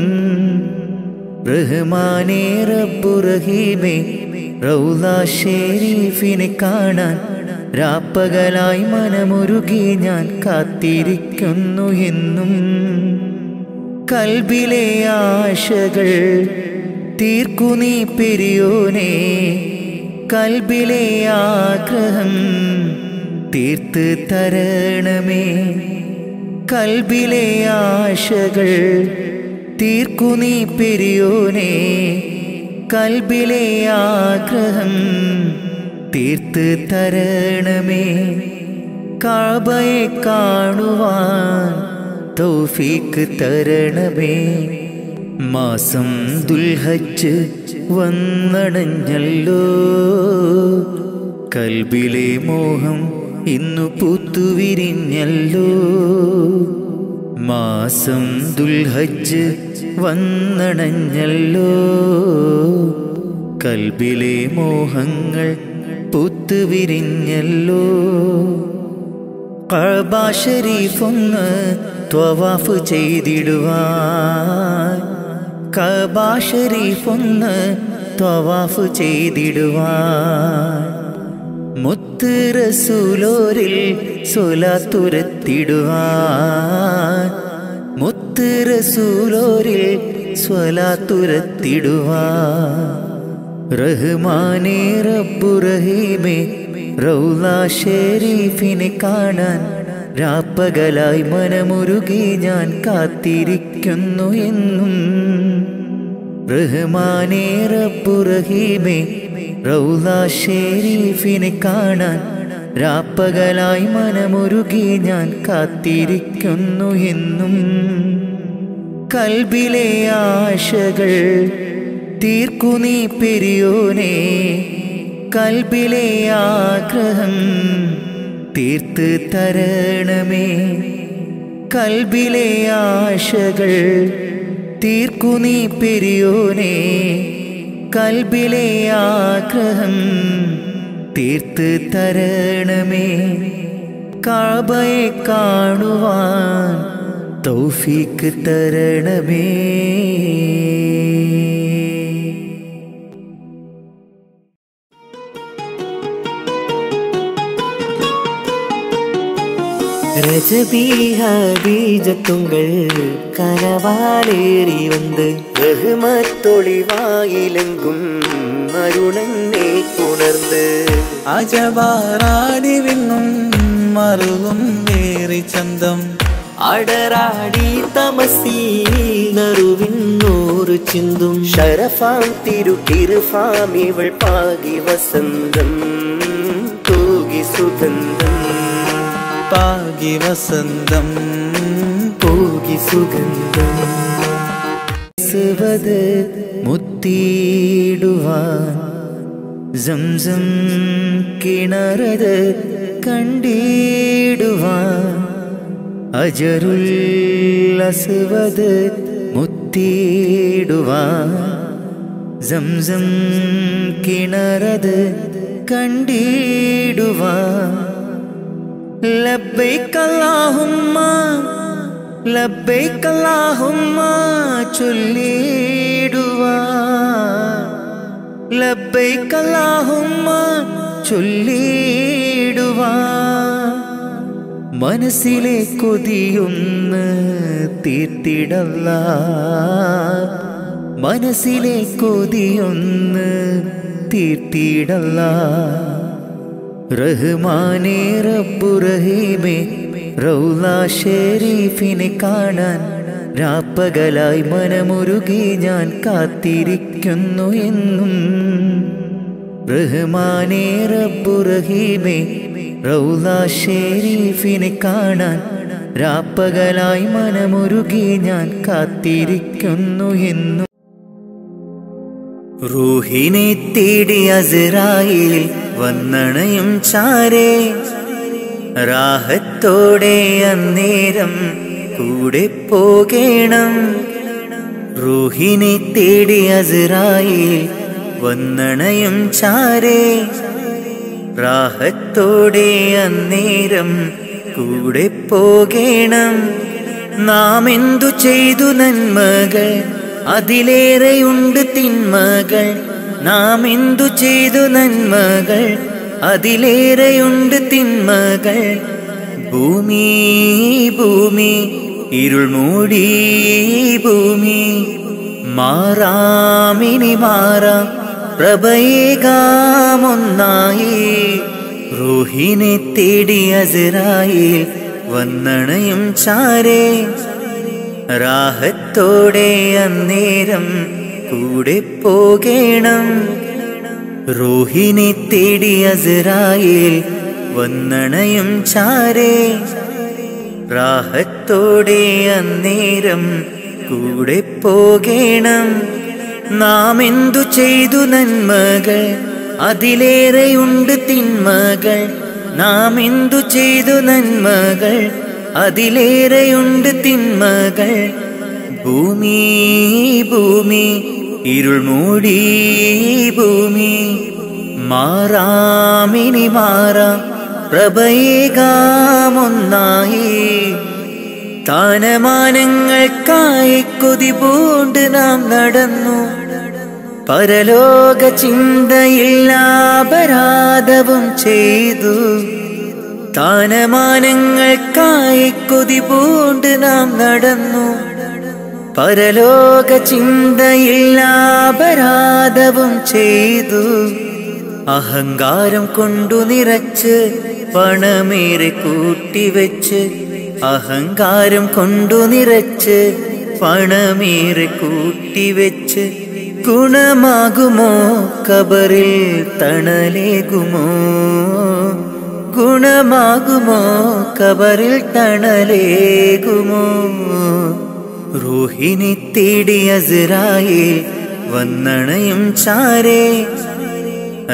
റഹ്മാനേ റബ്ബു റഹീമേ റൗല ഷെരീഫിനെ കാണാൻ രാപ്പകലായി മനമുരുകി ഞാൻ കാത്തിരിക്കുന്നു എന്നും. കൽബിലെ ആശകൾ തീർക്കു നീ പെരിയോനെ. കൽബിലെ ആഗ്രഹം തീർത്ത് തരണമേ. കൽബിലെ ആശകൾ തീർക്കു നീ പെരിയോനെ. കൽബിലെ ആഗ്രഹം തീർത്ത് തരണമേ. കാബയെ കാണുവാൻ തൗഫീക്ക് തരണമേ. മാസം ദുൽഹച്ച് വന്നടഞ്ഞല്ലോ കൽബിലെ മോഹം ഇന്നു പൂത്തുവിരിഞ്ഞല്ലോ. മാസം ദുൽഹജ്ജ് വന്നണഞ്ഞല്ലോ. കൽബിലെ മോഹങ്ങൾ പൂത്തുവിരിഞ്ഞല്ലോ കഴബാ ഷരീഫൊന്ന് ത്വവാഫ് ചെയ്തിടുവാൻ. കഅബ ഷരീഫൊന്ന് ത്വവാഫ് ചെയ്തിടുവാൻ. മുത്ത് റസൂലോരിൽ സ്വലാത്തുരത്തിടുവാൻ. മുത്ത് റസൂലോരിൽ സ്വലാത്തുരത്തിടുവാൻ. റഹ്മാനേ റബ്ബു റഹീമേ റൗല ഷെരീഫിനെ കാണാൻ രാപ്പകലായി മനമുരുകി ഞാൻ കാത്തിരിക്കുന്നു എന്നും. റഹ്മാനേ റബ്ബു റഹീമേ റൗല ഷെരീഫിനെ കാണാൻ രാപ്പകലായി മനമുരുകി ഞാൻ കാത്തിരിക്കുന്നു എന്നും. കൽബിലെ ആശകൾ തീർക്കു നീ പെരിയോനെ കൽബിലെ ആഗ്രഹം തീർത്ത് തരണമേ. കൽബിലെ ആശകൾ തീർക്കു നീ പെരിയോനെ കൽബിലെ ആഗ്രഹം തീർത്ത് തരണമേ. കാബയെ കാണുവാൻ തൗഫീക്ക് തരണമേ. രജബീഹബീജത്തുങ്കൾ കനവാലേറി വന്ന് ബഹുമത്തൊളിവായിലെങ്കും അരുണനെ ഉണർന്ന്. അജവാറാടി വിങ്ങും മറുകും വേറി ചന്തം. അടരാടി തമസീ നറുവിന്നൂറ് ചിന്തും. ഷരഫാം തിരുഫാം ഇവൾ പാകി വസന്തം. തൂകി സുഗന്ധം പാകി വസന്തം പോകി സുഗന്ധം സുവത് മുത്തിയിടുവാൻ സംസം കിണറത് കണ്ടിടുവാൻ അജറുല്ലസുവത് മുത്തിയിടുവാൻ സംസം കിണറത് കണ്ടിടുവാൻ ലബ്ബൈക അല്ലാഹുമ്മ ലബ്ബൈക അല്ലാഹുമ്മ ചൊല്ലിടുവാ ലബ്ബൈക അല്ലാഹുമ്മ ചൊല്ലിടുവാ മനസ്സിലെ കൊതിയൊന്ന് തീർത്തിടല്ല. മനസ്സിലെ കൊതിയൊന്ന് തീർത്തിടല്ല. റഹ്മാനേ റബ്ബു റഹീമേ റൗല ഷെരീഫിനെ കാണാൻ രാപ്പകലായി മനമുരുകി ഞാൻ കാത്തിരിക്കുന്നു എന്നും. റഹ്മാനേ റബ്ബു റഹീമേ റൗല ഷെരീഫിനെ കാണാൻ രാപ്പകലായി മനമുരുകി ഞാൻ കാത്തിരിക്കുന്നു എന്നും. റൂഹിനെ തേടി അസറായിൽ വന്നണയും ചാരേ. രാഹത്തോടെ അന്നേരം കൂടെ പോകേണം. റൂഹിനെ തേടി അസറായിൽ വന്നണയും ചാരേ. രാഹത്തോടെ അന്നേരം കൂടെ പോകേണം. നാം എന്തു ചെയ്തു നന്മകൾ? അതിലേറെയുണ്ട് തിന്മകൾ. നാം എന്തു ചെയ്തു നന്മകൾ? അതിലേറെയുണ്ട് തിന്മകൾ. ഭൂമി ഭൂമി ഇരുൾ മൂടി ഭൂമി. മാറാമിനി മാറാം. പ്രഭയേകാമൊന്നായി റൂഹിനെ തേടി അസരായി വന്നണയും ചാരേ. രാഹത്തോടെ അന്നേരം കൂടെ പോകേണം. റോഹിണി തേടി അസറായിൽ വന്നണയും ചാരേ. റാഹത്തോടെ അന്നേരം കൂടെ പോകേണം. നാം എന്തു ചെയ്തു നന്മകൾ? അതിലേറെയുണ്ട് തിന്മകൾ. നാം എന്തു ചെയ്തു നന്മകൾ? അതിലേറെയുണ്ട് തിന്മകൾ. ഭൂമി ഭൂമി ഇരുൾ മൂടി ഭൂമി. മാറാമിനി മാറാം പ്രഭയേകാമൊന്നായി താനമാനങ്ങൾക്കായി കൊതി പൂണ്ട് നാം നടന്നു. പരലോക ചിന്തയില്ലാപരാധവും ചെയ്തു. താനമാനങ്ങൾക്കായി കൊതി പൂണ്ട് നാം നടന്നു. പരലോക ചിന്തയില്ലാപരാധവും ചെയ്തു. അഹങ്കാരം കൊണ്ടു നിറച്ച് പണമേറെ കൂട്ടിവെച്ച്. അഹങ്കാരം കൊണ്ടു നിറച്ച് പണമേറെ കൂട്ടിവെച്ച്. ഗുണമാകുമോ? കബറിൽ തണലേകുമോ? ഗുണമാകുമോ? കബറിൽ തണലേകുമോ? റോഹിണി തേടി അസറായിൽ വന്നണയും ചാരേ.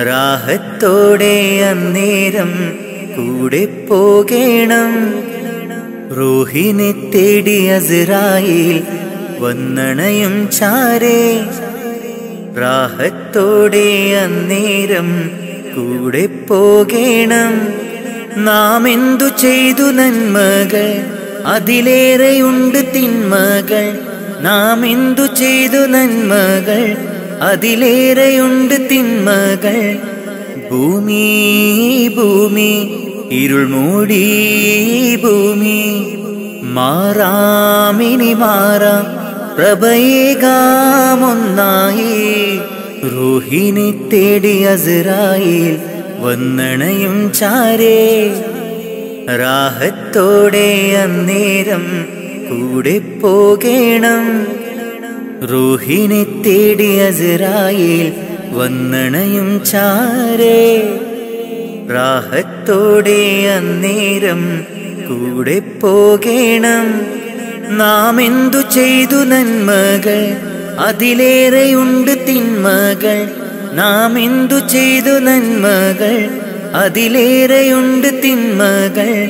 റാഹത്തോടെ അന്നേരം കൂടെ പോകേണം. റൂഹിനെ തേടി അസറായിൽ വന്നണയും ചാരേ. റാഹത്തോടെ അന്നേരം കൂടെ പോകേണം. നാം എന്തു ചെയ്തു നന്മകൾ? അതിലേറെയുണ്ട് തിന്മകൾ. നാം എന്തു ചെയ്തു നന്മകൾ? അതിലേറെയുണ്ട് തിന്മകൾ. ഭൂമി ഭൂമി ഇരുൾ മൂടി ഭൂമി. മാറാമിനി മാറാം. പ്രഭയേകാമൊന്നായി. റൂഹിനെ തേടി അസറായിൽ വന്നണയും ചാരേ. റാഹത്തോടെ അന്നേരം കൂടെ പോകേണം. റൂഹിനെ തേടി അസറായിൽ വന്നണയും ചാരേ. റാഹത്തോടെ അന്നേരം കൂടെ പോകേണം. നാം എന്തു ചെയ്തു നന്മകൾ അതിലേറെയുണ്ട് തിന്മകൾ. നാം എന്തു ചെയ്തു നന്മകൾ അതിലേറെയുണ്ട് തിന്മകൾ.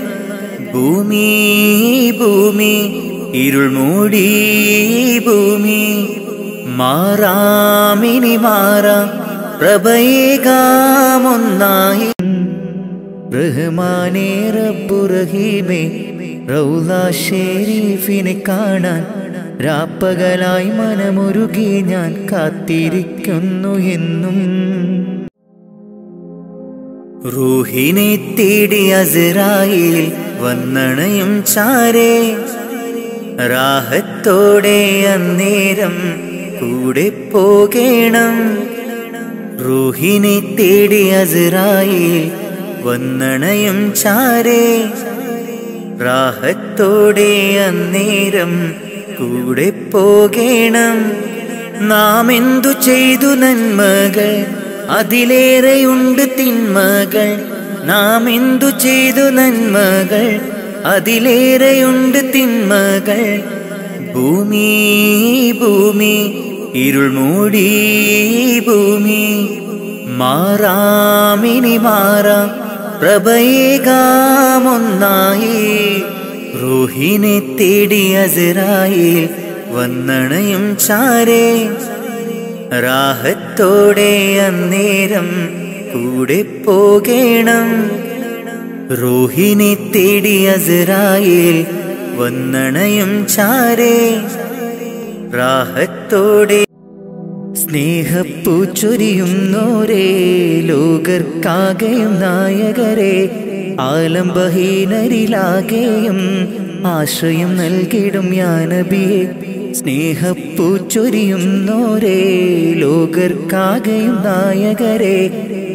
ഭൂമി ഭൂമി ഇരുൾ മൂടി ഭൂമി. മാറാമിനി മാറാം പ്രഭയേകാമൊന്നായി. റഹ്മാനേ റബ്ബു റഹീമേ ഷെരീഫിനെ കാണാൻ രാപ്പകലായി മനമൊരുകി ഞാൻ കാത്തിരിക്കുന്നു എന്നും. റൂഹിനെ തേടി അസറായിൽ വന്നണയും ചാരേ. റാഹത്തോടെ അന്നേരം കൂടെ പോകേണം. റൂഹിനെ തേടി അസറായിൽ വന്നണയും ചാരേ. റാഹത്തോടെ അന്നേരം കൂടെ പോകേണം. നാം എന്തു ചെയ്തു നന്മകൾ? അതിലേറെയുണ്ട് തിന്മകൾ. നാം എന്തു ചെയ്തു നന്മകൾ? അതിലേറെയുണ്ട് തിന്മകൾ. ഭൂമി ഭൂമി ഇരുൾ മൂടി ഭൂമി. മാറാമിനി മാറാം. പ്രഭയേകാമൊന്നായി റൂഹിനെ തേടി അസറായിൽ വന്നണയും ചാരേ. റാഹത്തോടെ അന്നേരം കൂടെ പോകേണം. റൂഹിനെ തേടി അസറായിൽ വന്നണയും ചാരേ. റാഹത്തോടെ സ്നേഹപ്പൂച്ചൊരിയുന്നോരേ ലോകർക്കാകെയും നായകരെ ആലംബഹീനരിലാകെയും ആശ്രയം നൽകിടും സ്നേഹപ്പൂച്ചൊരിയും സ്നേഹപ്പൂച്ചൊരിയുന്നോരേ ലോകർക്കാകെയും നായകരെ.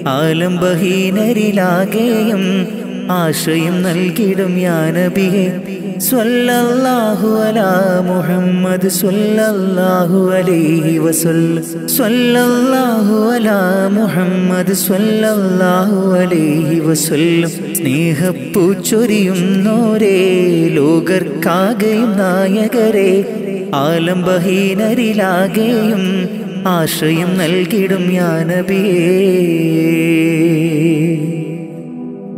ആലംബഹീനരിലാകെയും ആശ്രയം നൽകിടും യാനബിയെ. സ്വല്ലല്ലാഹു അലാ മുഹമ്മദ് സ്വല്ലല്ലാഹു അലൈഹി വസല്ലം. സ്വല്ലല്ലാഹു അലാ മുഹമ്മദ് സ്വല്ലല്ലാഹു അലൈഹി വസല്ലം. സ്നേഹപ്പൂ ചൊരിയുന്നോരേ ലോകർക്കാകെയും നായകരെ. ആലംബഹീനരിലാകെയും ആശ്രയം നൽകിടും യാനബിയേ.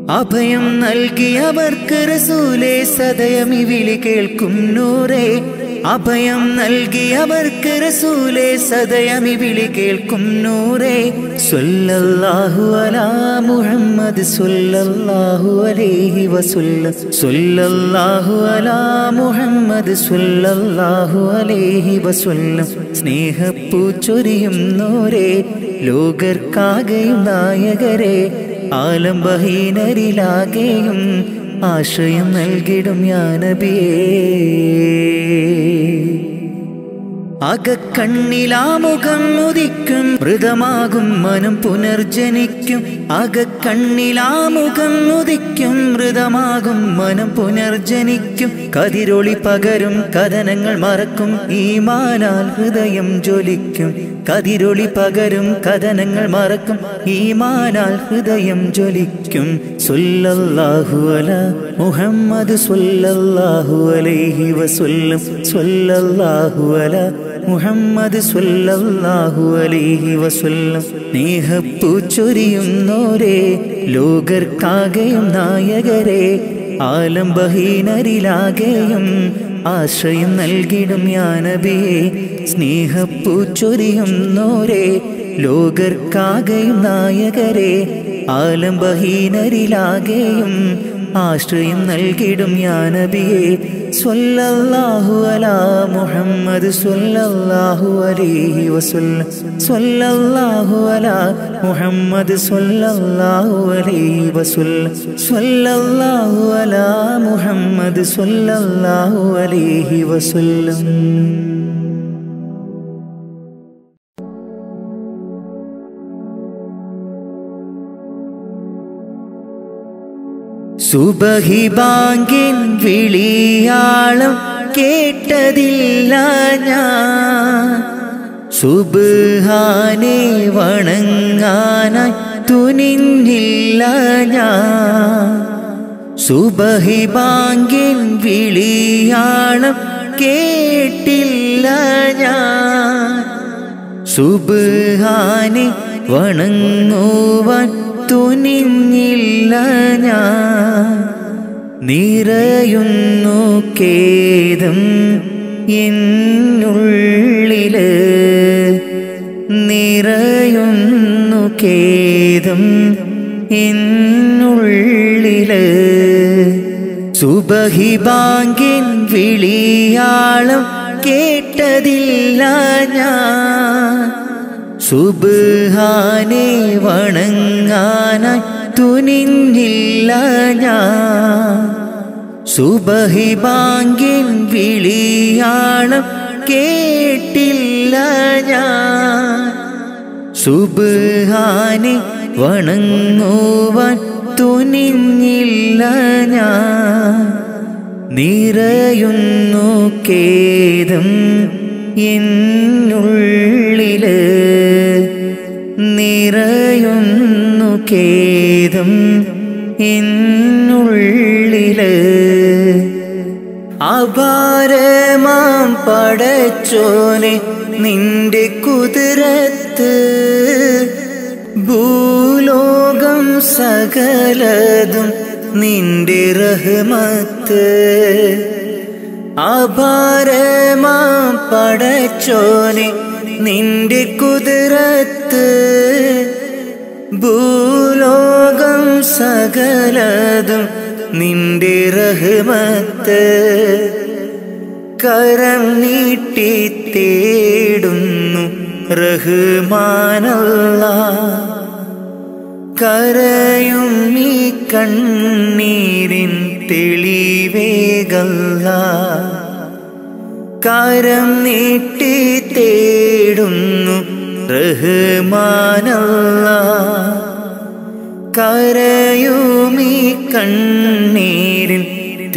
അഭയം നൽകി അവർക്ക് റസൂലെ സദയമി വിളി കേൾക്കും നൂറേ. അഭയം നൽകിയവർക്ക് റസൂലെ സദയമി വിളി കേൾക്കും നൂറേ. സ്വല്ലല്ലാഹു അലാ മുഹമ്മദ് മുഹമ്മദ് സ്നേഹപ്പൂ ചൊരിയുന്നോരേ ലോകർക്കാകെയും നായകരെ. ആലംബഹീനരിലാകെയും ആശ്രയം നൽകിടും യാനബിയേ അകക്കണ്ണിലാമുഖം ഉദിക്കും. മൃതമാകും മനം പുനർജനിക്കും. അകക്കണ്ണിലാമുഖം ഉദിക്കും. മൃതമാകും മനം പുനർജനിക്കും. കതിരൊളി പകരും കഥനങ്ങൾ മറക്കും. ഈമാനാൽ ഹൃദയം ജ്വലിക്കും. കതിരൊളി പകരും കഥനങ്ങൾ മറക്കും. ഈമാനാൽ ഹൃദയം ജ്വലിക്കും. സ്വല്ലല്ലാഹു അല മുഹമ്മദ് സ്വല്ലല്ലാഹു അലൈഹി വസല്ലം. സ്വല്ലല്ലാഹു അല മുഹമ്മദ് സ്വല്ലല്ലാഹു അലൈഹി വസല്ലം. സ്നേഹപ്പൂ ചൊരിയുന്നോരേ ലോകർക്കാകെയും നായകരെ. ആലംബഹീനരിലാകെയും ആശ്രയം നൽകിടും യാനബിയെ സ്നേഹപ്പൂ ചൊരിയുന്നോരെ ലോകർക്കാകെയും നായകരെ. ആലംബഹീനരിലാകെയും ആശ്രയം നൽകിടും യാനബിയെ. സ്വല്ലല്ലാഹു അലാ മുഹമ്മദ് സ്വല്ലല്ലാഹു അലൈഹി വസല്ലം. സ്വല്ലല്ലാഹു അലാ മുഹമ്മദ് സ്വല്ലല്ലാഹു അലൈഹി വസല്ലം. സ്വല്ലല്ലാഹു അലാ മുഹമ്മദ് സ്വല്ലല്ലാഹു അലൈഹി വസല്ലം. സുബഹി ബാങ്കിൻ വിളിയാളം കേട്ടതില്ല ഞാൻ. സുബാനെ വണങ്ങാനായി തുനിഞ്ഞില്ല ഞാൻ. സുബഹിബാങ്കിൻ വിളിയാളം കേട്ടില്ല ഞാൻ. സുബാനെ വണങ്ങുവാൻ തുനിഞ്ഞില്ല ഞാൻ. നിറയുന്നു കേദം എന്നുള്ളിൽ നിറയുന്നു കേദം എന്നുള്ളിൽ സുബഹി ബാങ്കിൻ വിളിയാളം കേട്ടതില്ല ഞാൻ. സുബാനെ വണങ്ങാനായി തുനിഞ്ഞില്ല ഞാൻ. സുബഹി ബാങ്കിൻ വിളിയാളം കേട്ടില്ല ഞാൻ. സുബാനെ വണങ്ങുവാൻ തുനിഞ്ഞില്ല ഞാൻ. നിറയുന്നു കേദം എന്നുള്ളിൽ. നിറയുന്നു കേതും എന്നുള്ളിൽ അപാരമാം പടച്ചോനെ നിന്റെ കുതിരത്ത് ഭൂലോകം സകലതും നിന്റെ റഹ്മത്ത്. അപാരമാം പടച്ചോനെ നിന്റെ കുതിരത്ത് ഭൂലോകം സകലതും നിന്റെ റഹ്മത്ത് കരം നീട്ടി തേടുന്നു റഹ്മാനല്ല. കരയും നീ കണ്ണീരിൻ തെളിവേകല്ല. കരം നീട്ടി തേടുന്നു റഹ്മാനല്ല കരയും ഈ കണ്ണീരിൻ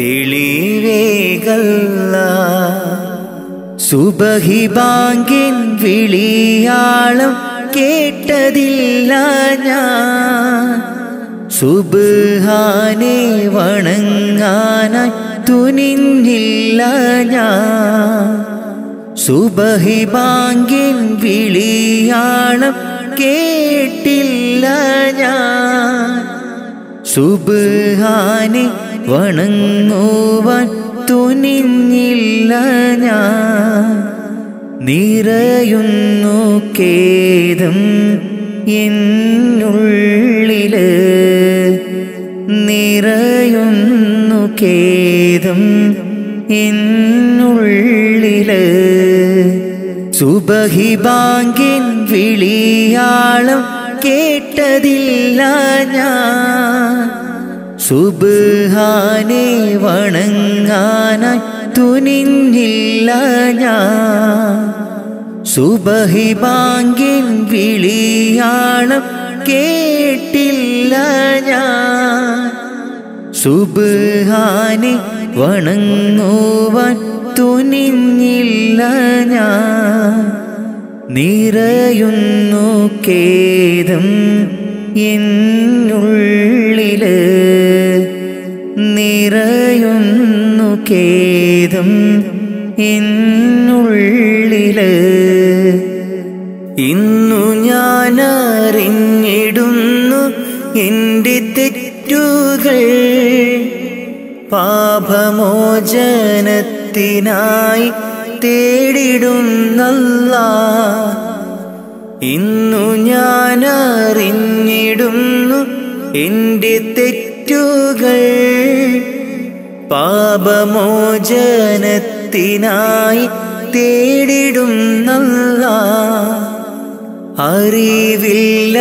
തെളിവേകല്ല. സുബഹി ബാങ്കിൻ വിളിയാളം കേട്ടതില്ല ഞാൻ. സുബാനെ വണങ്ങാനായി തുനിഞ്ഞില്ല ഞാൻ. സുബഹി ബാങ്കിൻ വിളിയാളം കേട്ടില്ല ഞാൻ. സുബാനെ വണങ്ങുവാൻ തുനിഞ്ഞില്ല ഞാൻ. നിറയുന്നു കേദം എന്നുള്ളിൽ. നിറയുന്നു കേദം എന്നുള്ളിൽ. സുബഹി ബാങ്കിൻ വിളിയാളം കേട്ടതില്ല ഞാൻ. സുബാനെ വണങ്ങാനായി തുനിഞ്ഞില്ല ഞാൻ. സുബഹി ബാങ്കിൻ വിളിയാളം കേട്ടില്ല ഞാൻ. സുബാനെ വണങ്ങുവാൻ തുനിഞ്ഞില്ല ഞാൻ. നിറയുന്നു കേദം എന്നുള്ളിൽ. നിറയുന്നു കേദം എന്നുള്ളിൽ. പാപമോചനത്തിനായി തേടിടുന്നല്ല ഇന്നു ഞാൻ അറിഞ്ഞിടുന്നു എന്റെ തെറ്റുകൾ. പാപമോചനത്തിനായി തേടിടുന്നല്ല അറിവില്ല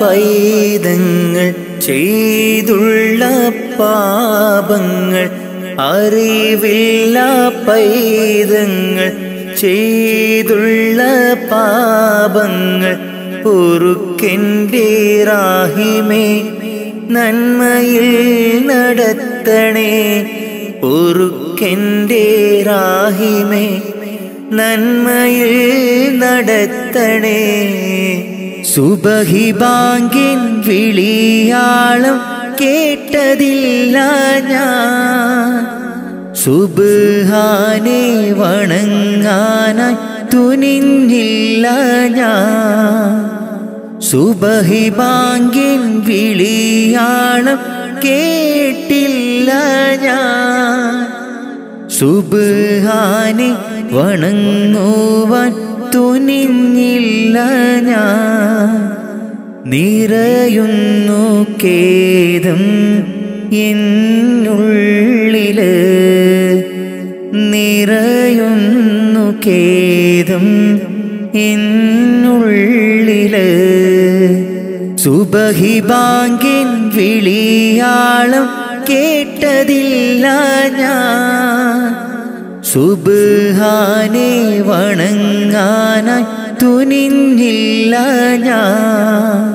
പൈതങ്ങൾ ചെയ്തുള്ള പാപങ്ങൾ അറിവില്ല പൈതങ്ങൾ ചെയ്തുള്ള പാപങ്ങൾ പൊറുക്കെന്റെ റാഹിമേ നന്മയിൽ നടത്തണേ പൊറുക്കെന്റെ റാഹിമേ നന്മയിൽ നടത്തണേ. സുബഹിബാങ്കിൻ വിളിയാളം കേട്ടതില്ല ഞാൻ. സുബാനെ വണങ്ങാനായി തുനിഞ്ഞില്ല ഞാൻ. സുബഹി ബാങ്കിൻ വിളിയാളം കേട്ടില്ല ഞാൻ. സുബാനെ വണങ്ങുവാൻ തുനിഞ്ഞില്ല ഞാൻ. നിറയുന്നു കേദം എന്നുള്ളിൽ നിറയുന്നു കേദം എന്നുള്ളിൽ സുബഹി ബാങ്കിൻ വിളിയാളം കേട്ടതില്ല ഞാൻ. സുബാനെ വണങ്ങാനായി തുനിഞ്ഞില്ല ഞാൻ.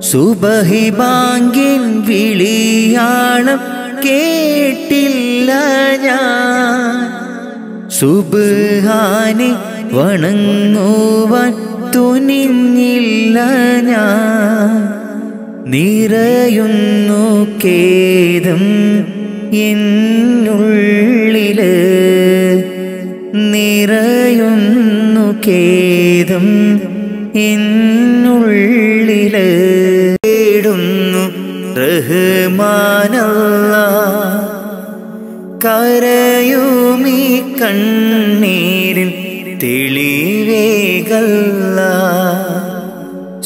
സുബഹി ബാങ്കിൻ വിളിയാളം കേട്ടില്ല ഞാൻ. സുബാനെ വണങ്ങുവാൻ തുനിഞ്ഞില്ല ഞാൻ. നിറയുന്നു കേദം എന്നുള്ളിൽ നിറയുന്നു കേദം എന്നുള്ളിൽ തേടുന്നു റഹ്മാനല്ല കരയുമീ കണ്ണീരിൽ തെളിവേകല്ല.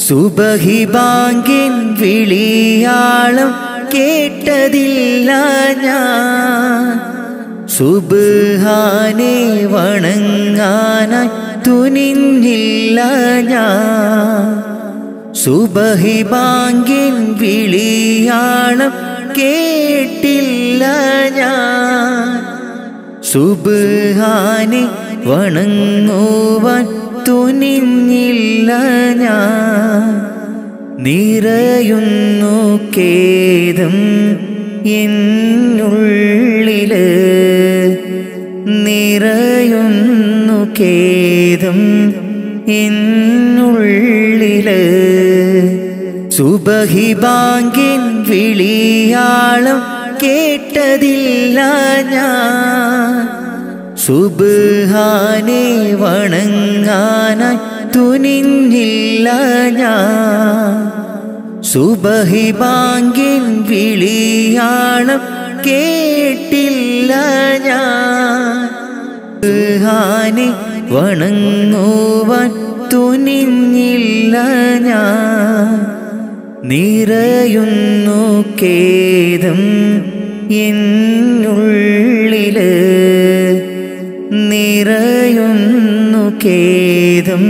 സുബഹി ബാങ്കിൻ വിളിയാളം കേട്ടതില്ല ഞാൻ. സുബാനെ വണങ്ങാനായി തുനിഞ്ഞില്ല ഞാൻ. സുബഹി ബാങ്കിൻ വിളിയാളം കേട്ടില്ല ഞാൻ. സുബാനെ വണങ്ങുവാൻ തുനിഞ്ഞില്ല ഞാൻ. നിറയുന്നു കേദം എന്നുള്ളിൽ നിറയുന്നു ഖേദം എന്നുള്ളിൽ സുബഹിബാങ്കിൻ വിളിയാളം കേട്ടതില്ല ഞാൻ. സുബാനെ വണങ്ങാനായി തുനിഞ്ഞില്ല ഞാൻ. സുബഹിബാങ്കിൻ വിളിയാളം കേട്ടില്ല ഞാൻ. സുബ്ഹാനെ വണങ്ങുവാൻ തുനിഞ്ഞില്ല ഞാൻ. നിറയുന്നു കേതം എന്നുള്ളിൽ. നിറയുന്നു കേതം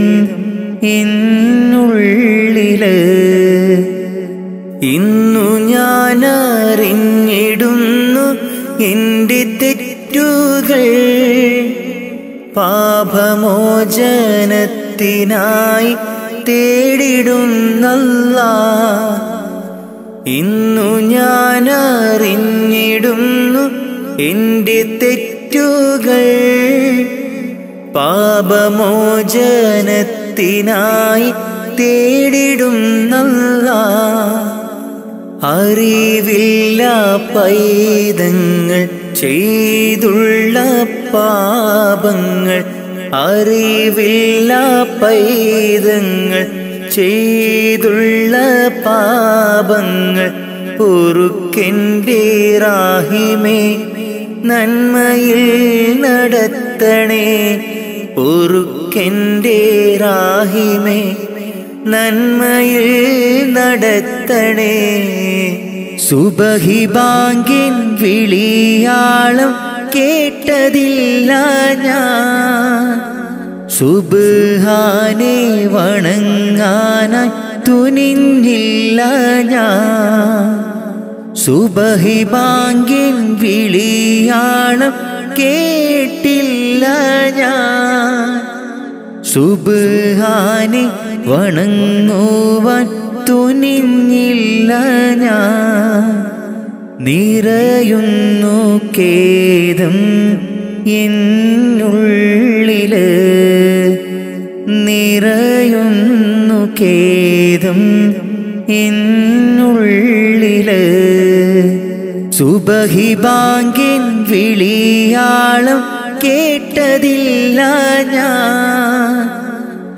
എന്നുള്ളിൽ. ഇന്നു ഞാൻ പാപമോചനത്തിനായി തേടിടുന്നല്ല ഇന്നു ഞാൻ അറിഞ്ഞിടുന്നു എന്റെ തെറ്റുകൾ. പാപമോചനത്തിനായി തേടിടുന്നല്ല അറിവില്ല പൈതങ്ങൾ ചെയ്തുള്ള പാപങ്ങൾ അറിവില്ല പൈതങ്ങൾ ചെയ്തുള്ള പാപങ്ങൾ പൊറുക്കെന്റെ നന്മയിൽ നടത്തണേ പൊറുക്കിന്റെ റാഹിമേ നന്മയിൽ നടത്തണേ. സുബഹിബാങ്കിൻ വിളിയാളം കേട്ടതില്ല ഞാൻ. സുബാനെ വണങ്ങാനായി തുനിഞ്ഞില്ല ഞാൻ. സുബഹി ബാങ്കിൻ വിളിയാളം കേട്ടില്ല ഞാൻ. സുബാനെ വണങ്ങുവാൻ തുനിഞ്ഞില്ല ഞാൻ. നിറയുന്നു കേദം എന്നുള്ളിൽ നിറയുന്നു കേദം എന്നുള്ളിൽ സുബഹി ബാങ്കിൻ വിളിയാളം കേട്ടതില്ല ഞാൻ.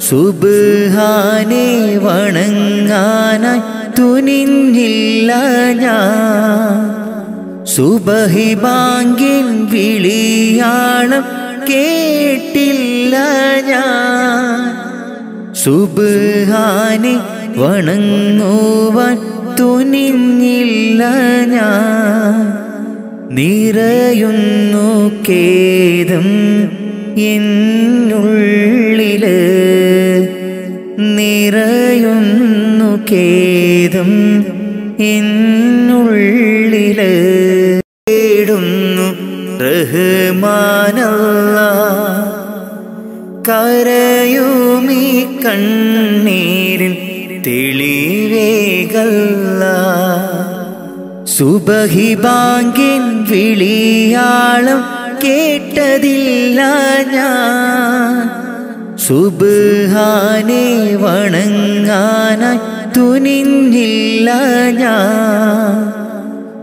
സുബാനെ വണങ്ങാനായി തുനിഞ്ഞില്ല ഞാൻ. സുബഹി ബാങ്കിൻ വിളിയാളം കേട്ടില്ല ഞാൻ. സുബാനെ വണങ്ങുവാൻ തുനിഞ്ഞില്ല ഞാൻ. നിറയുന്നു ഖേദം എന്നുള്ളിൽ നിറയുന്നു ഖേദം എന്നുള്ളിൽ തേടുന്നു. റഹ്മാനല്ല കരയുമീ കണ്ണീരിൽ തെളിവേകല്ല. സുബഹി ബാങ്കിൻ വിളിയാളം കേട്ടതില്ല ഞാൻ. സുബാനെ വണങ്ങാനായി തുനിഞ്ഞില്ല ഞാൻ.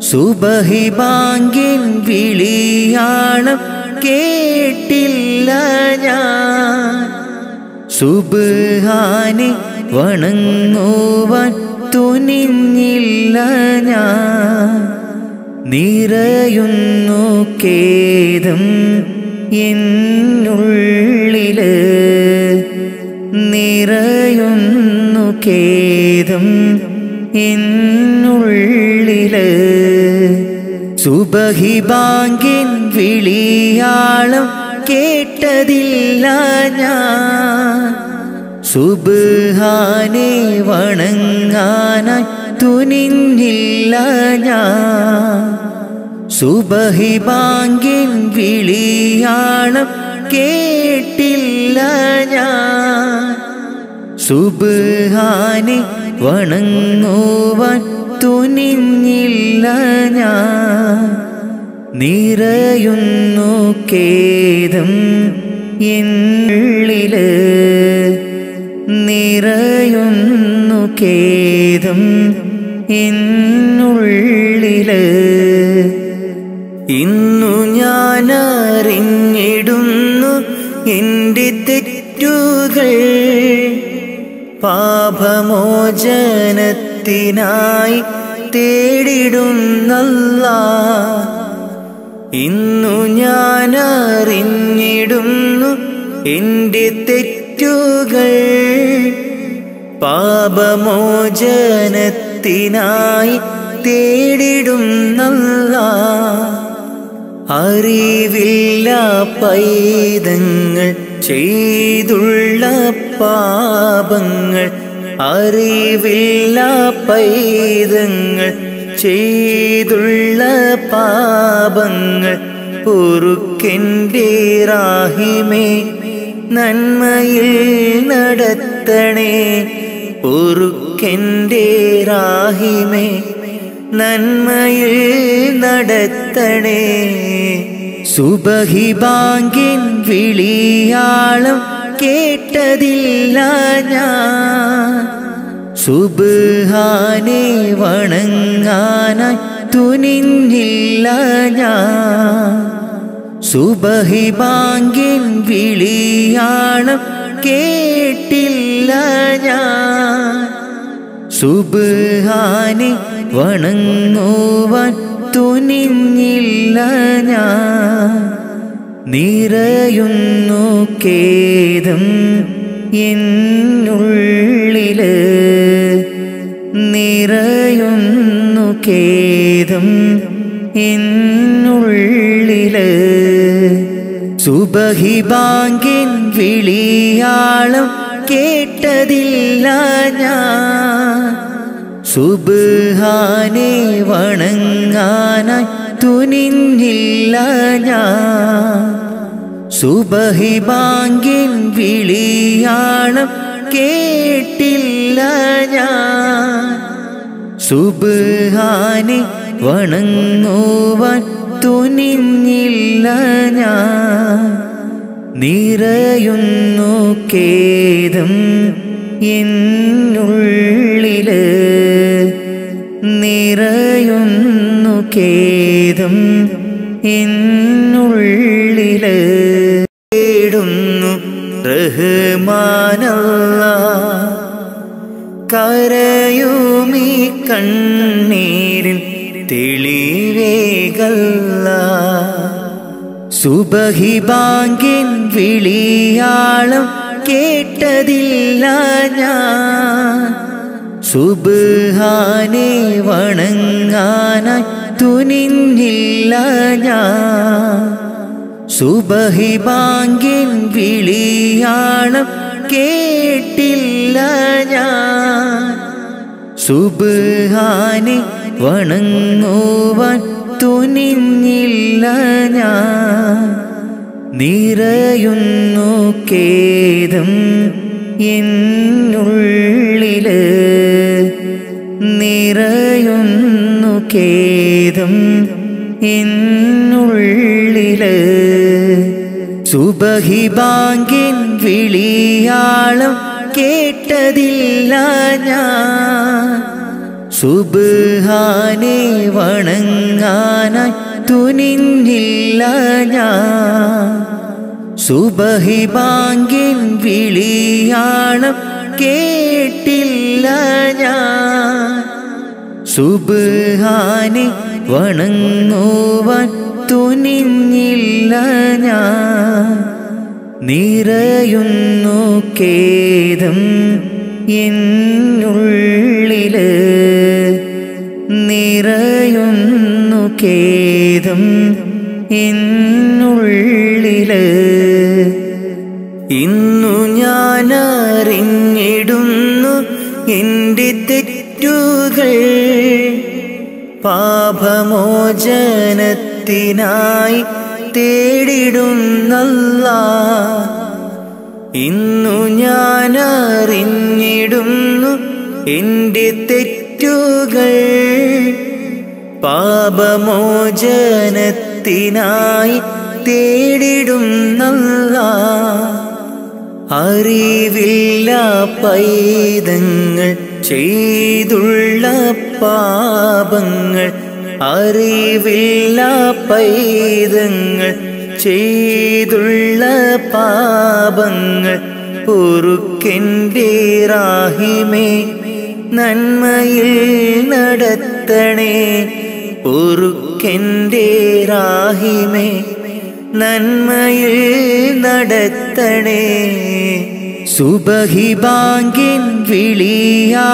സുബഹി ബാങ്കിൻ വിളിയാളം കേട്ടില്ല ഞാൻ. സുബാനെ വണങ്ങുവാൻ തുനിഞ്ഞില്ല ഞാൻ. നിറയുന്നു കേതും എന്നുള്ളിൽ നിറയുന്നു ഖേദം എന്നുള്ളിൽ സുബഹിബാങ്കിൻ വിളിയാളം കേട്ടതില്ല ഞാൻ. സുബാനെ വണങ്ങാനായി തുനിഞ്ഞില്ല ഞാൻ. സുബഹിബാങ്കിൻ വിളിയാളം കേട്ടില്ല ഞാൻ. സുബാനെ വണങ്ങുവാൻ തുനിഞ്ഞില്ല ഞാൻ. നിറയുന്നു കേദം എന്നുള്ളിൽ നിറയുന്നു കേദം എന്നുള്ളിൽ ഇന്നു ഞാനറിഞ്ഞിടുന്നു എന്റെ പാപമോചനത്തിനായി തേടിടുന്നല്ല ഇന്നു ഞാൻ അറിഞ്ഞിടുന്നു എന്റെ തെറ്റുകൾ. പാപമോചനത്തിനായി തേടിടുന്നല്ല അറിവില്ല പൈതങ്ങൾ ചെയ്തുള്ള പാപങ്ങൾ അറിവില്ല പൈതങ്ങൾ ചെയ്തുള്ള പാപങ്ങൾ പൊറുക്കെന്റെ റാഹിമേ നന്മയിൽ നടത്തണേ പൊറുക്കെന്റെ റാഹിമേ നന്മയിൽ നടത്തണേ. സുബഹിബാങ്കിൻ വിളിയാളം കേട്ടതില്ല ഞാൻ. സുബാനെ വണങ്ങാനായി തുനിഞ്ഞില്ല ഞാൻ. സുബഹി ബാങ്കിൻ വിളിയാളം കേട്ടില്ല ഞാൻ. സുബാനെ വണങ്ങുവാൻ തുനിഞ്ഞില്ല ഞാൻ. നിറയുന്നു കേദം എന്നുള്ളിൽ. നിറയുന്നു കേദം എന്നുള്ളിൽ. സുബഹി ബാങ്കിൻ വിളിയാളം കേട്ടതില്ല ഞാൻ. സുബാനെ വണങ്ങാനായി തുനിഞ്ഞില്ല ഞാൻ. സുബഹി ബാങ്കിൻ വിളിയാളം കേട്ടില്ല ഞാൻ. സുബാനെ വണങ്ങുവാൻ തുനിഞ്ഞില്ല ഞാൻ. നിറയുന്നു കേദം എന്നുള്ളിൽ നിറയുന്നു കേദം എന്നുള്ളിൽ തേടുന്നു. റഹ്മാനല്ല കരയുമീ കണ്ണീരിൽ തെളിവേകല്ല. സുബഹി ബാങ്കിൻ വിളിയാളം കേട്ടതില്ല ഞാൻ. സുബാനെ വണങ്ങാനായി തുനിഞ്ഞില്ല ഞാൻ. സുബഹി ബാങ്കിൻ വിളിയാളം കേട്ടില്ല ഞാൻ. സുബാനെ വണങ്ങുവാൻ തുനിഞ്ഞില്ല ഞാൻ. നിറയുന്നു കേദം എന്നുള്ളിൽ. നിറയുന്നു കേദം എന്നുള്ളിൽ സുബഹിബാങ്കിൻ വിളിയാളം കേട്ടതില്ല ഞാൻ. സുബാനെ വണങ്ങാനായി തുനിഞ്ഞില്ല ഞാൻ. സുബഹിബാങ്കിൻ വിളിയാളം കേട്ടില്ല ഞാൻ. സുബാനെ വണങ്ങുവാൻ തുനിഞ്ഞില്ല ഞാൻ. നിറയുന്നു കേദം എന്നുള്ളിൽ നിറയുന്നു കേദം എന്നുള്ളിൽ പാപമോചനത്തിനായി തേടിടുന്നല്ല ഇന്നു ഞാൻ അറിഞ്ഞിടുന്നു എന്റെ തെറ്റുകൾ. പാപമോചനത്തിനായി തേടിടുന്നല്ല അറിവില്ല പൈതങ്ങൾ ചെയ്തുള്ള പാപങ്ങൾ അറിവില്ല പൈതങ്ങൾ ചെയ്തുള്ള പാപങ്ങൾ പൊറുക്കെന്റെ നന്മയിൽ നടത്തണേ പൊറുക്കിന്റെ റാഹിമേ നന്മയിൽ നടത്തണേ. സുബഹിബാങ്കിൻ വിളിയാ